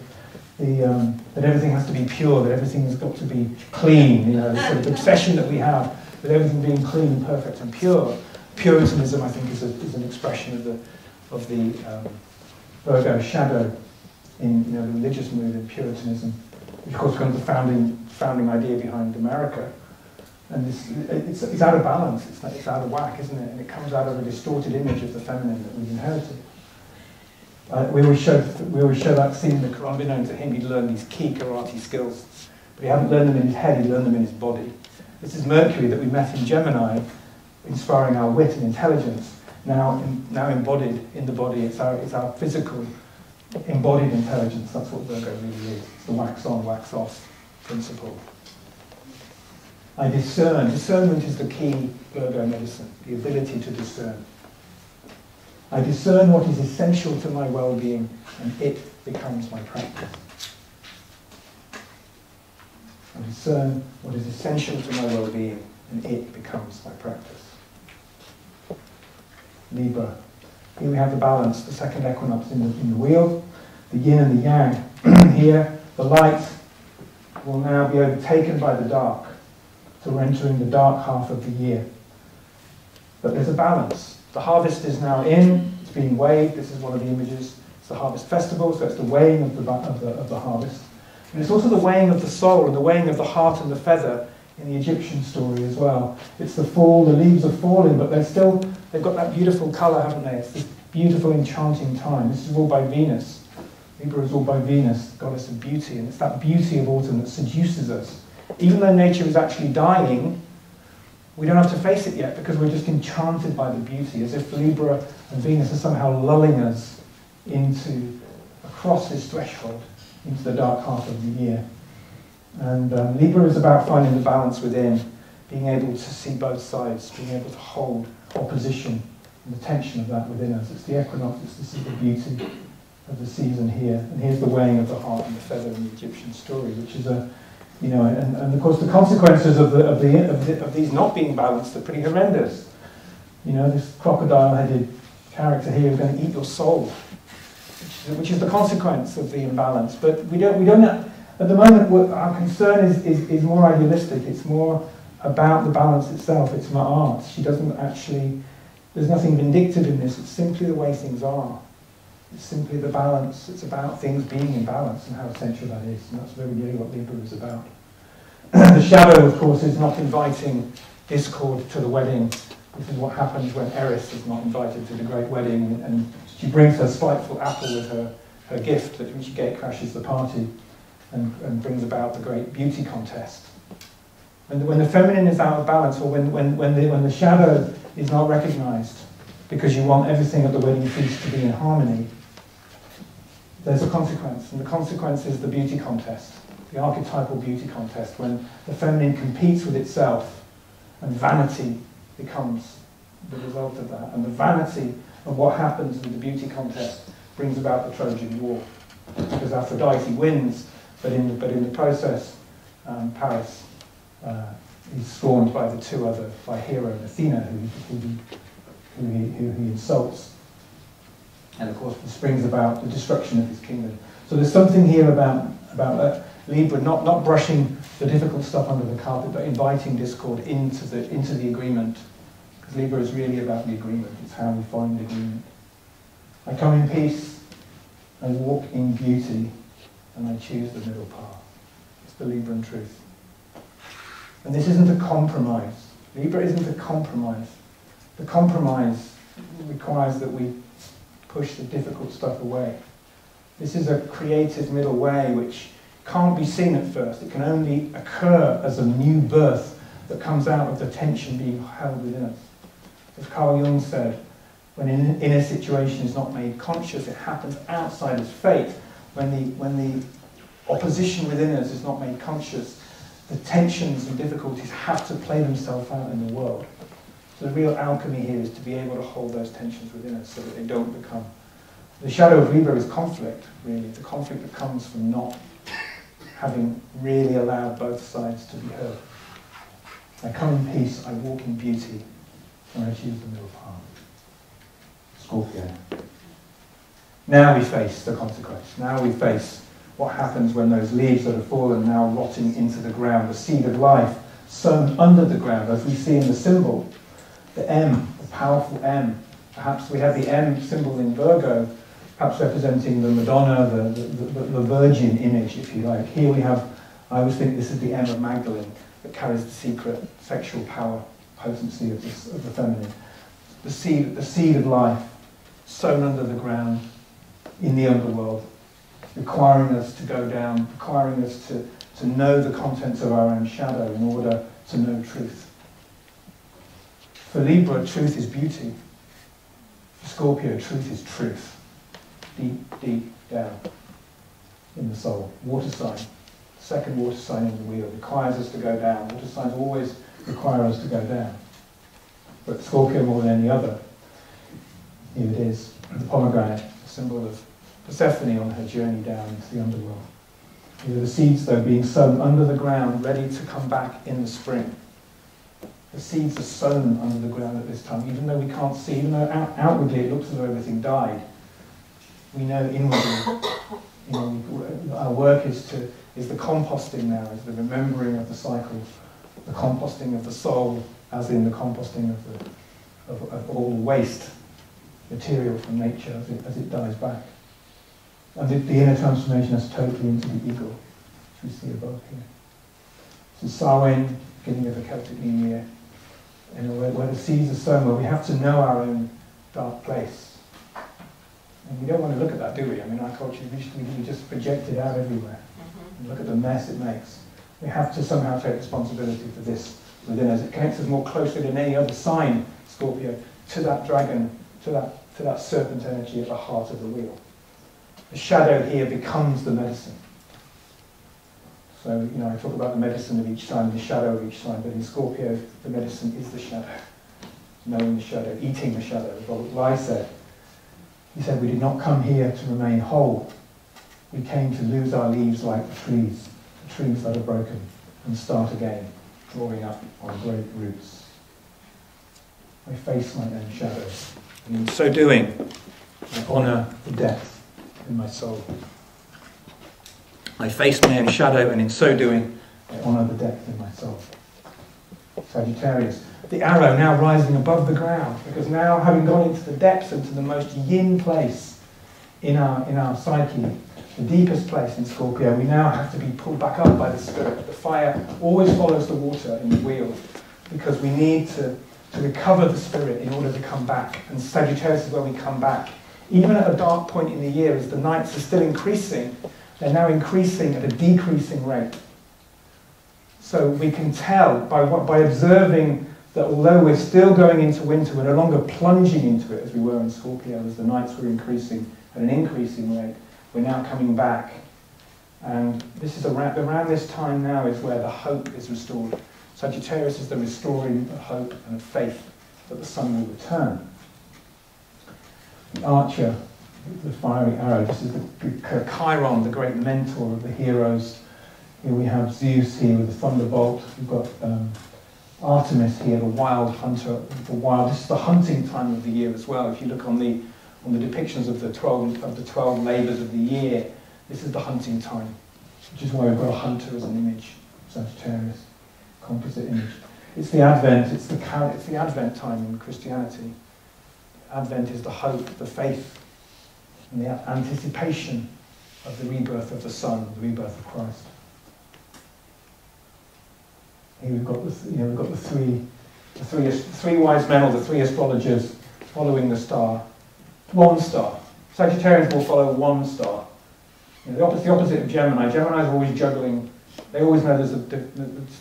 the, um, that everything has to be pure, that everything has got to be clean, you know, the sort of obsession that we have with everything being clean perfect and pure. Puritanism, I think, is, a, is an expression of the, of the um, Virgo shadow in you know, the religious movement, Puritanism, which of course becomes the founding, founding idea behind America. And this, it's, it's out of balance, it's, it's out of whack, isn't it? And it comes out of a distorted image of the feminine that we've inherited. Uh, we, always show, we always show that scene in the Quran, known to him, he'd learned these key karate skills, but he hadn't learned them in his head, he learned them in his body. This is Mercury that we met in Gemini, inspiring our wit and intelligence, now, in, now embodied in the body. It's our, it's our physical embodied intelligence. That's what Virgo really is. It's the wax on, wax off principle. I discern. Discernment is the key Virgo medicine, the ability to discern. I discern what is essential to my well-being and it becomes my practice. I discern what is essential to my well-being and it becomes my practice. Libra. Here we have the balance, the second equinox in the, in the wheel, the yin and the yang. Here, the light will now be overtaken by the dark. So we're entering the dark half of the year. But there's a balance. The harvest is now in, it's being weighed. This is one of the images. It's the harvest festival, so it's the weighing of the, of the, of the harvest. And it's also the weighing of the soul and the weighing of the heart and the feather in the Egyptian story as well. It's the fall, the leaves are falling, but they're still, they've got that beautiful colour, haven't they? It's this beautiful, enchanting time. This is all by Venus. Libra is all by Venus, goddess of beauty, and it's that beauty of autumn that seduces us. Even though nature is actually dying, we don't have to face it yet because we're just enchanted by the beauty, as if Libra and Venus are somehow lulling us into, across this threshold, into the dark half of the year. And um, Libra is about finding the balance within, being able to see both sides, being able to hold opposition and the tension of that within us. It's the equinox, it's the, the beauty of the season here. And here's the weighing of the heart and the feather in the Egyptian story, which is a, you know, and, and of course the consequences of, the, of, the, of, the, of these not being balanced are pretty horrendous. You know, this crocodile-headed character here is going to eat your soul, which is, which is the consequence of the imbalance. But we don't, we don't, at the moment, our concern is, is, is more idealistic. It's more about the balance itself. It's Ma'at. She doesn't actually, there's nothing vindictive in this. It's simply the way things are. It's simply the balance. It's about things being in balance and how essential that is. And that's really, really what Libra is about. The shadow, of course, is not inviting discord to the wedding. This is what happens when Eris is not invited to the great wedding and she brings her spiteful apple with her, her gift, which gate crashes the party and, and brings about the great beauty contest. And when the feminine is out of balance, or when, when, when, the, when the shadow is not recognized, because you want everything at the wedding feast to be in harmony, there's a consequence. And the consequence is the beauty contest, the archetypal beauty contest, when the feminine competes with itself and vanity becomes the result of that. And the vanity of what happens with the beauty contest brings about the Trojan War. Because Aphrodite wins but in the, but in the process, um, Paris uh, is scorned by the two other, by Hera and Athena, who, who, he, who, he, who he insults. And of course, this brings about the destruction of his kingdom. So there's something here about, about Libra not, not brushing the difficult stuff under the carpet, but inviting discord into the, into the agreement. Because Libra is really about the agreement. It's how we find agreement. I come in peace I walk in beauty and I choose the middle path. It's the Libran truth. And this isn't a compromise. Libra isn't a compromise. The compromise requires that we push the difficult stuff away. This is a creative middle way which can't be seen at first. It can only occur as a new birth that comes out of the tension being held within us. As Carl Jung said, when an inner situation is not made conscious, it happens outside as fate. When the, when the opposition within us is not made conscious, the tensions and difficulties have to play themselves out in the world. So the real alchemy here is to be able to hold those tensions within us so that they don't become. The shadow of Libra is conflict, really. The conflict that comes from not having really allowed both sides to be heard. I come in peace, I walk in beauty, and I choose the middle path. Scorpio. Now we face the consequence. Now we face what happens when those leaves that have fallen now rotting into the ground, the seed of life sown under the ground, as we see in the symbol, the M, the powerful M. Perhaps we have the M symbol in Virgo, perhaps representing the Madonna, the, the, the, the Virgin image, if you like. Here we have, I always think this is the Emma Magdalene that carries the secret sexual power, potency of, this, of the feminine. The seed, the seed of life sown under the ground in the underworld, requiring us to go down, requiring us to, to know the contents of our own shadow in order to know truth. For Libra, truth is beauty. For Scorpio, truth is truth. Deep, deep down in the soul. Water sign. Second water sign in the wheel requires us to go down. Water signs always require us to go down. But Scorpio more than any other. Here it is, the pomegranate, a symbol of Persephone on her journey down into the underworld. These are the seeds, though, being sown under the ground, ready to come back in the spring. The seeds are sown under the ground at this time, even though we can't see, even though out- outwardly it looks as though everything died. We know inwardly, know, our work is to is the composting now, is the remembering of the cycle, the composting of the soul, as in the composting of, the, of, of all waste material from nature as it, as it dies back. And the, the inner transformation is totally into the ego, which we see above here. So Samhain, beginning of the Celtic New Year, know, where, where the seeds are sown, where we have to know our own dark place. And we don't want to look at that, do we? I mean, our culture, we just, we just project it out everywhere. Mm-hmm. And look at the mess it makes. We have to somehow take responsibility for this within us. It connects us more closely than any other sign, Scorpio, to that dragon, to that, to that serpent energy at the heart of the wheel. The shadow here becomes the medicine. So, you know, I talk about the medicine of each sign, the shadow of each sign, but in Scorpio, the medicine is the shadow. Knowing the shadow, eating the shadow. As Robert Bly said, he said, we did not come here to remain whole. We came to lose our leaves like the trees, the trees that are broken, and start again, drawing up our great roots. I face my own shadows, and in so doing, I honour the death in my soul. I face my own shadow, and in so doing, I honour the depth in my soul. Sagittarius. The arrow now rising above the ground, because now having gone into the depths, into the most yin place in our, in our psyche, the deepest place in Scorpio, we now have to be pulled back up by the spirit. The fire always follows the water in the wheel, because we need to, to recover the spirit in order to come back. And Sagittarius is where we come back. Even at a dark point in the year, as the nights are still increasing, they're now increasing at a decreasing rate. So we can tell by, what, by observing that although we're still going into winter, we're no longer plunging into it as we were in Scorpio, as the nights were increasing at an increasing rate. We're now coming back. And this is around, around this time now is where the hope is restored. Sagittarius is the restoring of hope and of faith that the sun will return. The archer, the fiery arrow, this is the, Chiron, the great mentor of the heroes. Here we have Zeus here with the thunderbolt. We've got um, Artemis here, the wild hunter, the wild. This is the hunting time of the year as well. If you look on the on the depictions of the twelve of the twelve labours of the year, this is the hunting time, which is why we've got a hunter as an image, Sagittarius, composite image. It's the Advent. It's the it's the Advent time in Christianity. Advent is the hope, the faith, and the anticipation of the rebirth of the Son, the rebirth of Christ. Here we've got the, you know, we've got the three, the three, three wise men or the three astrologers following the star. One star. Sagittarians will follow one star. You know, the, opposite, the opposite of Gemini. Gemini is always juggling. They always know there's, a,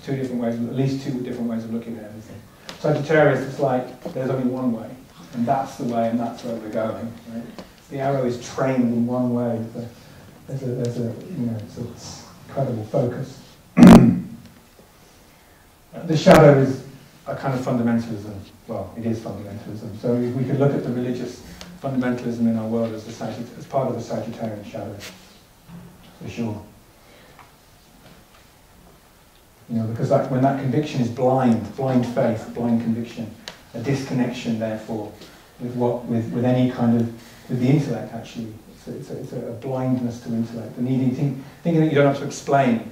two different ways, at least two different ways of looking at everything. Sagittarius, it's like there's only one way, and that's the way, and that's where we're going. Right? The arrow is trained in one way. There's a, there's a you know, it's an incredible focus. the shadow is a kind of fundamentalism. Well, it is fundamentalism. So we could look at the religious fundamentalism in our world as, the as part of the Sagittarian shadow, for sure. You know, because that, when that conviction is blind, blind faith, blind conviction, a disconnection, therefore, with what, with, with any kind of, with the intellect actually. It's a, it's a, it's a blindness to intellect, the needing, think, thinking that you don't have to explain.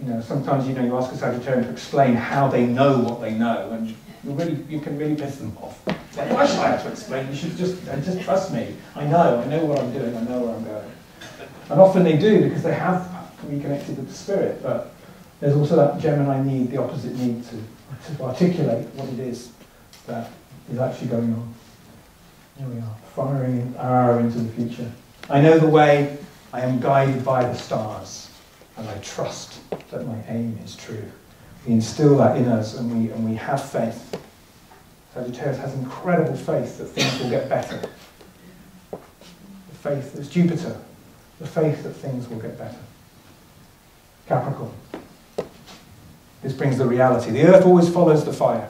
You know, sometimes you know you ask a Sagittarian to explain how they know what they know, and you really you can really piss them off. Like, why should I have to explain? You should just just trust me. I know, I know what I'm doing, I know where I'm going. And often they do because they have reconnected with the spirit, but there's also that Gemini need, the opposite need to, to articulate what it is that is actually going on. Here we are, firing our arrow into the future. I know the way, I am guided by the stars, and I trust that my aim is true. We instill that in us and we, and we have faith. Sagittarius has incredible faith that things will get better. The faith, it's Jupiter, the faith that things will get better. Capricorn. This brings the reality. The earth always follows the fire.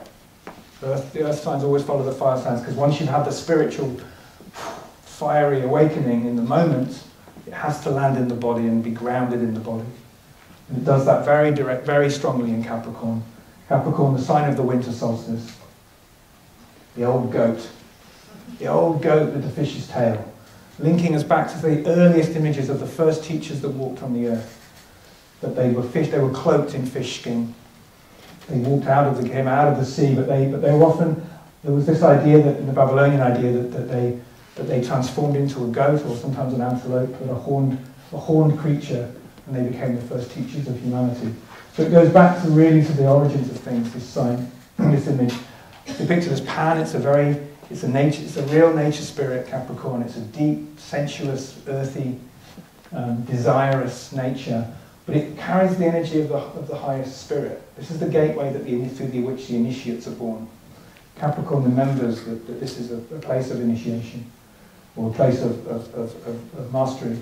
The earth, the earth signs always follow the fire signs because once you've had the spiritual fiery awakening in the moment, it has to land in the body and be grounded in the body. And it does that very direct, very strongly in Capricorn. Capricorn, the sign of the winter solstice. The old goat. The old goat with the fish's tail. Linking us back to the earliest images of the first teachers that walked on the earth. That they were fish, they were cloaked in fish skin they walked out of the came out of the sea, but they but they were often there was this idea that in the Babylonian idea that, that they that they transformed into a goat or sometimes an antelope, but a horned a horned creature, and they became the first teachers of humanity. So it goes back to really to the origins of things. This sign, this image, depicted as Pan. It's a very it's a nature it's a real nature spirit Capricorn. It's a deep, sensuous, earthy, um, desirous nature but it carries the energy of the, of the highest spirit. This is the gateway that the, through which the initiates are born. Capricorn remembers that, that this is a, a, place of initiation, or a place of, of, of, of, mastery.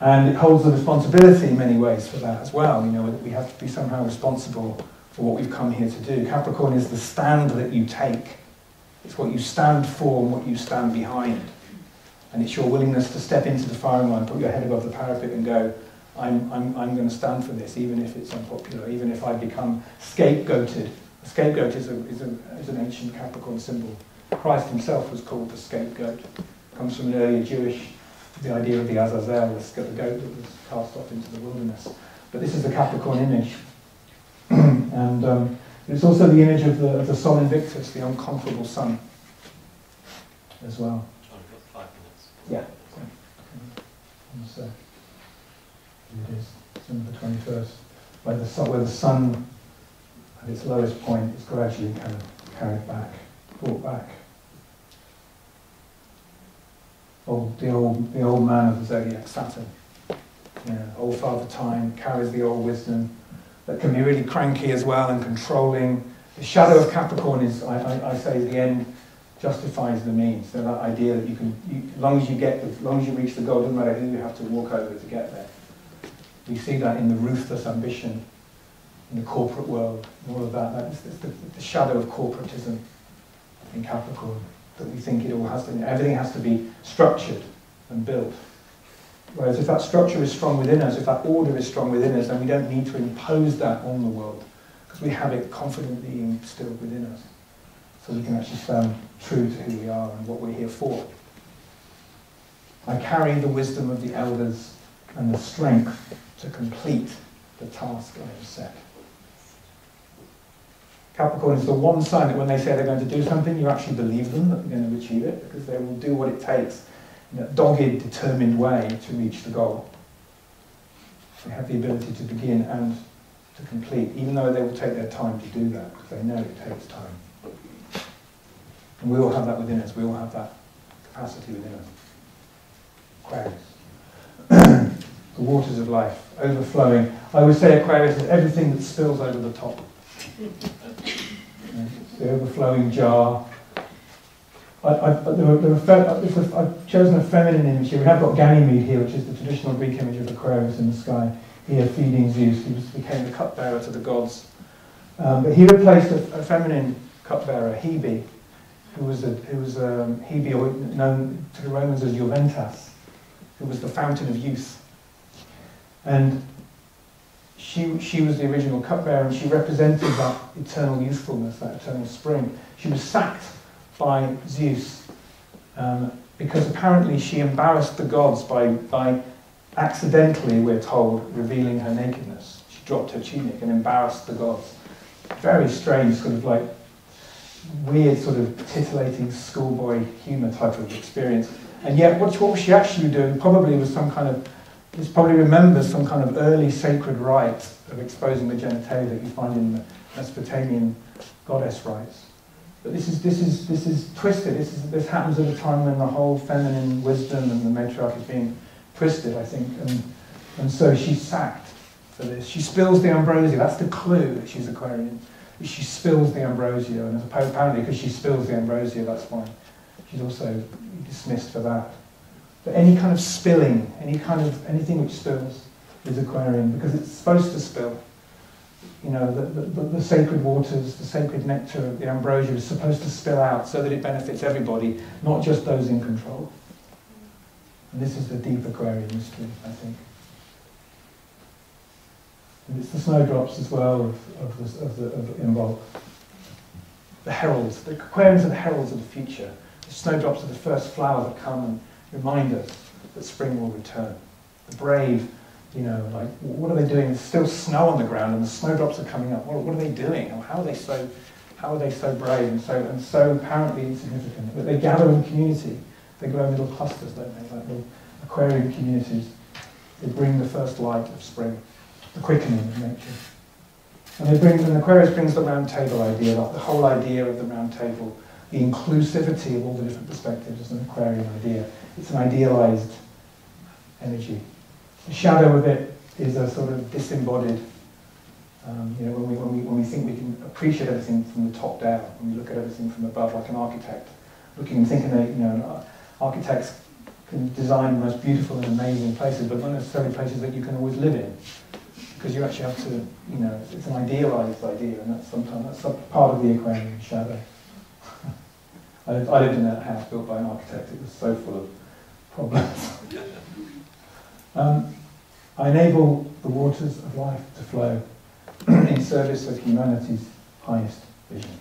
And it holds the responsibility in many ways for that as well. You know, we have to be somehow responsible for what we've come here to do. Capricorn is the stand that you take. It's what you stand for and what you stand behind. And it's your willingness to step into the firing line, put your head above the parapet and go, I'm, I'm, I'm going to stand for this, even if it's unpopular, even if I become scapegoated. A scapegoat is, a, is, a, is an ancient Capricorn symbol. Christ himself was called the scapegoat. Comes from an earlier Jewish, the idea of the Azazel, the goat that was cast off into the wilderness. But this is the Capricorn image. and um, it's also the image of the, of the Sol Invictus, the unconquerable sun, as well. Yeah. So, it is December 21st, where the, sun, where the sun at its lowest point is gradually kind of carried back, brought back. Old, the, old, the old man of the zodiac, Saturn. Yeah, old father time carries the old wisdom that can be really cranky as well and controlling. The shadow of Capricorn is, I, I, I say, the end justifies the means. So that idea that you can, you, as long as you get, as long as you reach the goal, doesn't matter who you have to walk over to get there. We see that in the ruthless ambition in the corporate world, and all of that. That's the, the, shadow of corporatism in Capricorn, that we think it all has to, everything has to be structured and built. Whereas if that structure is strong within us, if that order is strong within us, then we don't need to impose that on the world, because we have it confidently instilled within us. So we can actually stand true to who we are and what we're here for. I carry the wisdom of the elders and the strength to complete the task I have set. Capricorn is the one sign that when they say they're going to do something, you actually believe them that they're going to achieve it because they will do what it takes in a dogged, determined way to reach the goal. They have the ability to begin and to complete, even though they will take their time to do that, because they know it takes time. And we all have that within us, we all have that capacity within us. Aquarius. the waters of life, overflowing. I would say Aquarius is everything that spills over the top. The overflowing jar. I, I, there were, there were I've chosen a feminine image here. We have got Ganymede here, which is the traditional Greek image of Aquarius in the sky, here feeding Zeus, who became the cupbearer to the gods. Um, but he replaced a, a feminine cupbearer, Hebe, who was, a, who was um, Hebe, known to the Romans as Juventas, who was the fountain of youth. And she, she was the original cupbearer and she represented that eternal youthfulness, that eternal spring. She was sacked by Zeus um, because apparently she embarrassed the gods by, by accidentally, we're told, revealing her nakedness. She dropped her tunic and embarrassed the gods. Very strange, sort of like weird, sort of titillating schoolboy humour type of experience. And yet, what, what she actually doing? Probably was some kind of this probably remembers some kind of early sacred rite of exposing the genitalia that you find in the Mesopotamian goddess rites. But this is, this is, this is twisted. This, is, this happens at a time when the whole feminine wisdom and the matriarch is being twisted, I think. And, and so she's sacked for this. She spills the ambrosia. That's the clue that she's Aquarian. She spills the ambrosia. And apparently, because she spills the ambrosia, that's why she's also dismissed for that. Any kind of spilling, any kind of anything which spills is Aquarian because it's supposed to spill. You know, the, the, the sacred waters, the sacred nectar, of the ambrosia is supposed to spill out so that it benefits everybody, not just those in control. And this is the deep Aquarian mystery, I think. And it's the snowdrops as well of, of, the, of, the, of. The heralds. The Aquarians are the heralds of the future. The snowdrops are the first flower that come and remind us that spring will return. The brave, you know, like, what are they doing? There's still snow on the ground and the snowdrops are coming up. What, what are they doing? How are they so, how are they so brave and so, and so apparently insignificant? But they gather in community. They grow in little clusters, don't they? Like little Aquarian communities. They bring the first light of spring, the quickening of nature. And they bring, and Aquarius brings the round table idea, like the whole idea of the round table, the inclusivity of all the different perspectives is an Aquarian idea. It's an idealized energy. The shadow of it is a sort of disembodied. Um, you know, when we, when, we, when we think we can appreciate everything from the top down, when we look at everything from above, like an architect, looking and thinking that, you know, architects can design the most beautiful and amazing places, but not necessarily places that you can always live in. Because you actually have to, you know, it's an idealized idea, and that's sometimes that's part of the Aquarian shadow. I, lived in a house built by an architect, it was so full of problems. um, I enable the waters of life to flow in service of humanity's highest vision.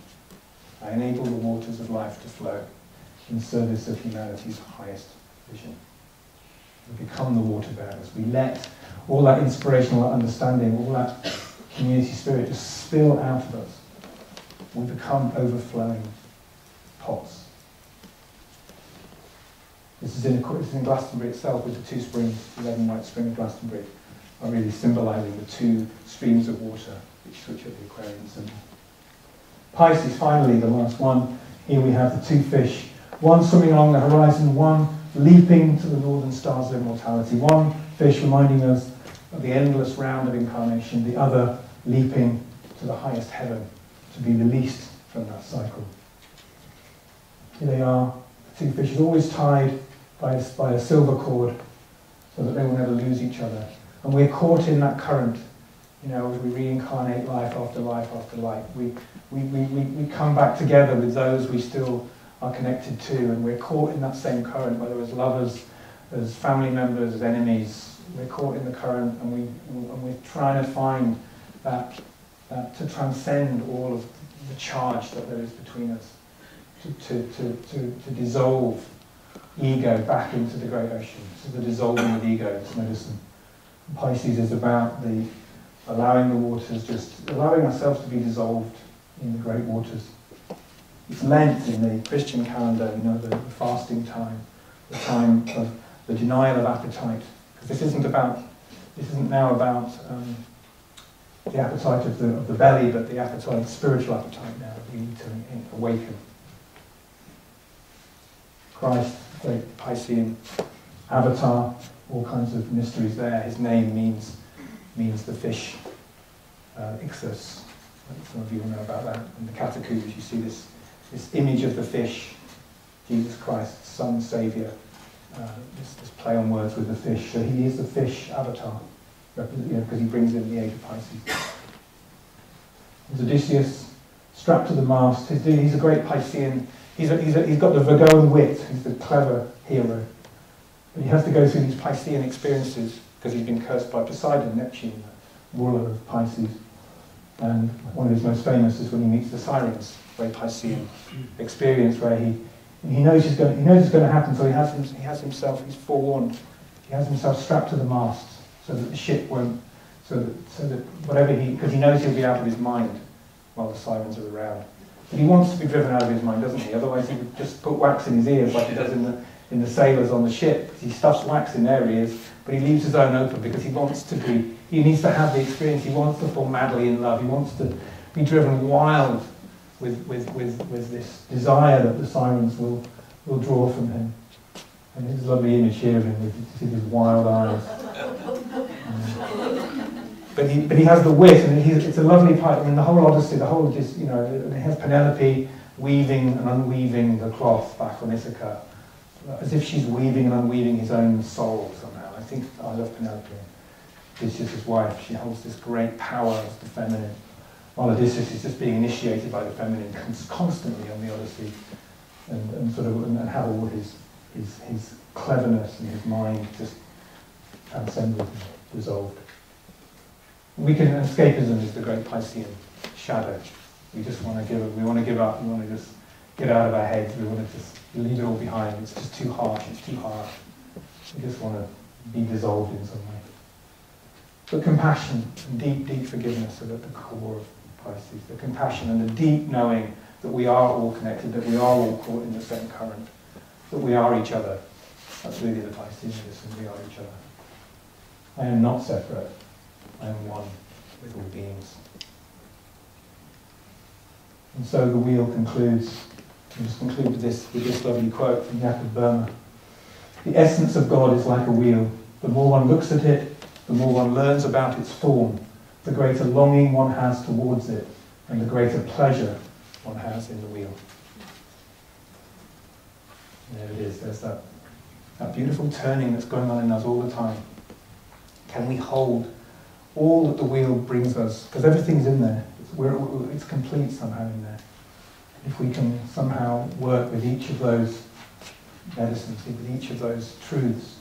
I enable the waters of life to flow in service of humanity's highest vision. We become the water bearers. We let all that inspirational understanding, all that community spirit just spill out of us. We become overflowing pots. This is in, this is in Glastonbury itself with the two springs, the Red and White Spring of Glastonbury, are really symbolising the two streams of water which switch at the Aquarian symbol. Pisces, finally, the last one. Here we have the two fish, one swimming along the horizon, one leaping to the northern stars of immortality. One fish reminding us of the endless round of incarnation, the other leaping to the highest heaven to be released from that cycle. Here they are, the two fishes always tied by by a silver cord so that they will never lose each other. And we're caught in that current, you know, as we reincarnate life after life after life. We, we, we, we, we come back together with those we still are connected to, and we're caught in that same current, whether as lovers, as family members, as enemies. We're caught in the current, and, we, and we're trying to find that, that to transcend all of the charge that there is between us, to, to, to, to, to dissolve ego back into the great ocean. So the dissolving of ego, this medicine. Pisces is about the allowing the waters, just allowing ourselves to be dissolved in the great waters. It's Lent in the Christian calendar, you know, the, the fasting time, the time of the denial of appetite. Because this isn't about, this isn't now about um, the appetite of the, of the belly, but the appetite, spiritual appetite now. That we need to awaken. Christ, great Piscean avatar, all kinds of mysteries there. His name means means the fish, uh. Some of you will know about that. In the catacombs, you see this, this image of the fish, Jesus Christ, Son, Saviour. Uh, this, this play on words with the fish. So he is the fish avatar, because you know, he brings in the age of Pisces. There's Odysseus, strapped to the mast. He's a great Piscean. He's, a, he's, a, he's got the Virgoan wit. He's the clever hero. But he has to go through these Piscean experiences because he's been cursed by Poseidon, Neptune, the ruler of Pisces. And one of his most famous is when he meets the Sirens, very Piscean experience where he he knows he's going he knows it's going to happen, so he has he has himself he's forewarned. He has himself strapped to the mast so that the ship won't so that so that whatever he because he knows he'll be out of his mind while the sirens are around. He wants to be driven out of his mind, doesn't he? Otherwise he would just put wax in his ears like he does in the in the sailors on the ship. He stuffs wax in their ears, but he leaves his own open because he wants to be, he needs to have the experience, he wants to fall madly in love, he wants to be driven wild with, with, with, with this desire that the sirens will, will draw from him. And a lovely image here of him with his wild eyes. but he, but he has the wit, and he, it's a lovely part. I mean, the whole Odyssey, the whole, just, you know, it has Penelope weaving and unweaving the cloth back on Ithaca as if she's weaving and unweaving his own soul somehow. I think I love Penelope. Odysseus' his wife. She holds this great power as the feminine, while Odysseus is just being initiated by the feminine constantly on the Odyssey, and, and sort of and how all his, his his cleverness and his mind just transcended, dissolved. can escapism is the great Piscean shadow. We just want to give. We want to give up. We want to just get out of our heads. We want to just leave it all behind. It's just too harsh. It's too hard. We just want to be dissolved in some way. But compassion and deep, deep forgiveness are at the core of Pisces. The compassion and the deep knowing that we are all connected, that we are all caught in the same current, that we are each other. That's really the Pisceanism. We are each other. I am not separate. I am one with all beings. And so the wheel concludes I'll just conclude with this, with this lovely quote from Jakob Boehme. The essence of God is like a wheel. The more one looks at it, the more one learns about its form, the greater longing one has towards it, and the greater pleasure one has in the wheel. there it is. There's that, that beautiful turning that's going on in us all the time. Can we hold all that the wheel brings us? Because everything's in there. It's, it's complete somehow in there if we can somehow work with each of those medicines, with each of those truths,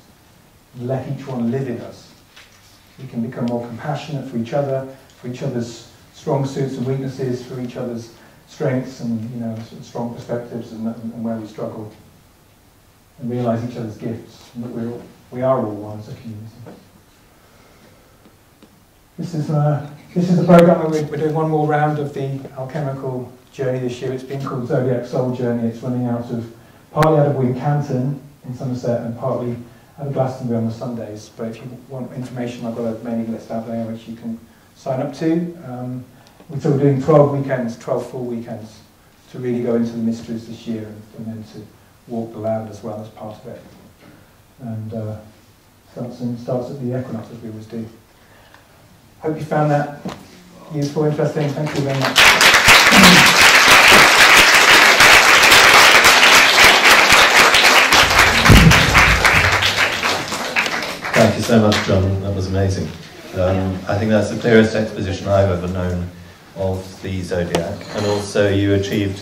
let each one live in us, we can become more compassionate for each other, for each other's strong suits and weaknesses, for each other's strengths and you know strong perspectives and, and where we struggle, and realise each other's gifts, and that we're we are all one as a community. This is uh, this is the program we're, we're doing one more round of the alchemical journey this year. It's been called Zodiac Soul Journey. It's running out of partly out of Wincanton in Somerset and partly out of Glastonbury on the Sundays. But if you want information, I've got a mailing list out there which you can sign up to. Um, we're doing 12 weekends, 12 full weekends, to really go into the mysteries this year and, and then to walk the land as well as part of it. And uh, starts, in, starts at the equinox as we always do. Hope you found that useful, interesting. Thank you very much. Thank you so much, John. That was amazing. Um, I think that's the clearest exposition I've ever known of the zodiac, and also you achieved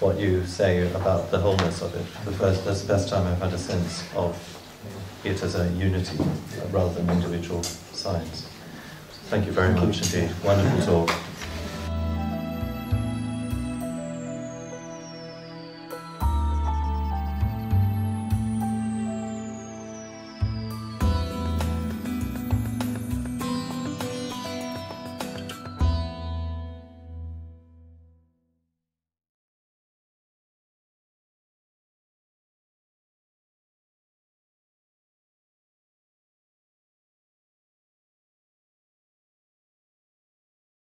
what you say about the wholeness of it. The first, that's the best time I've had a sense of it as a unity rather than individual signs. Thank you very much indeed. Wonderful talk.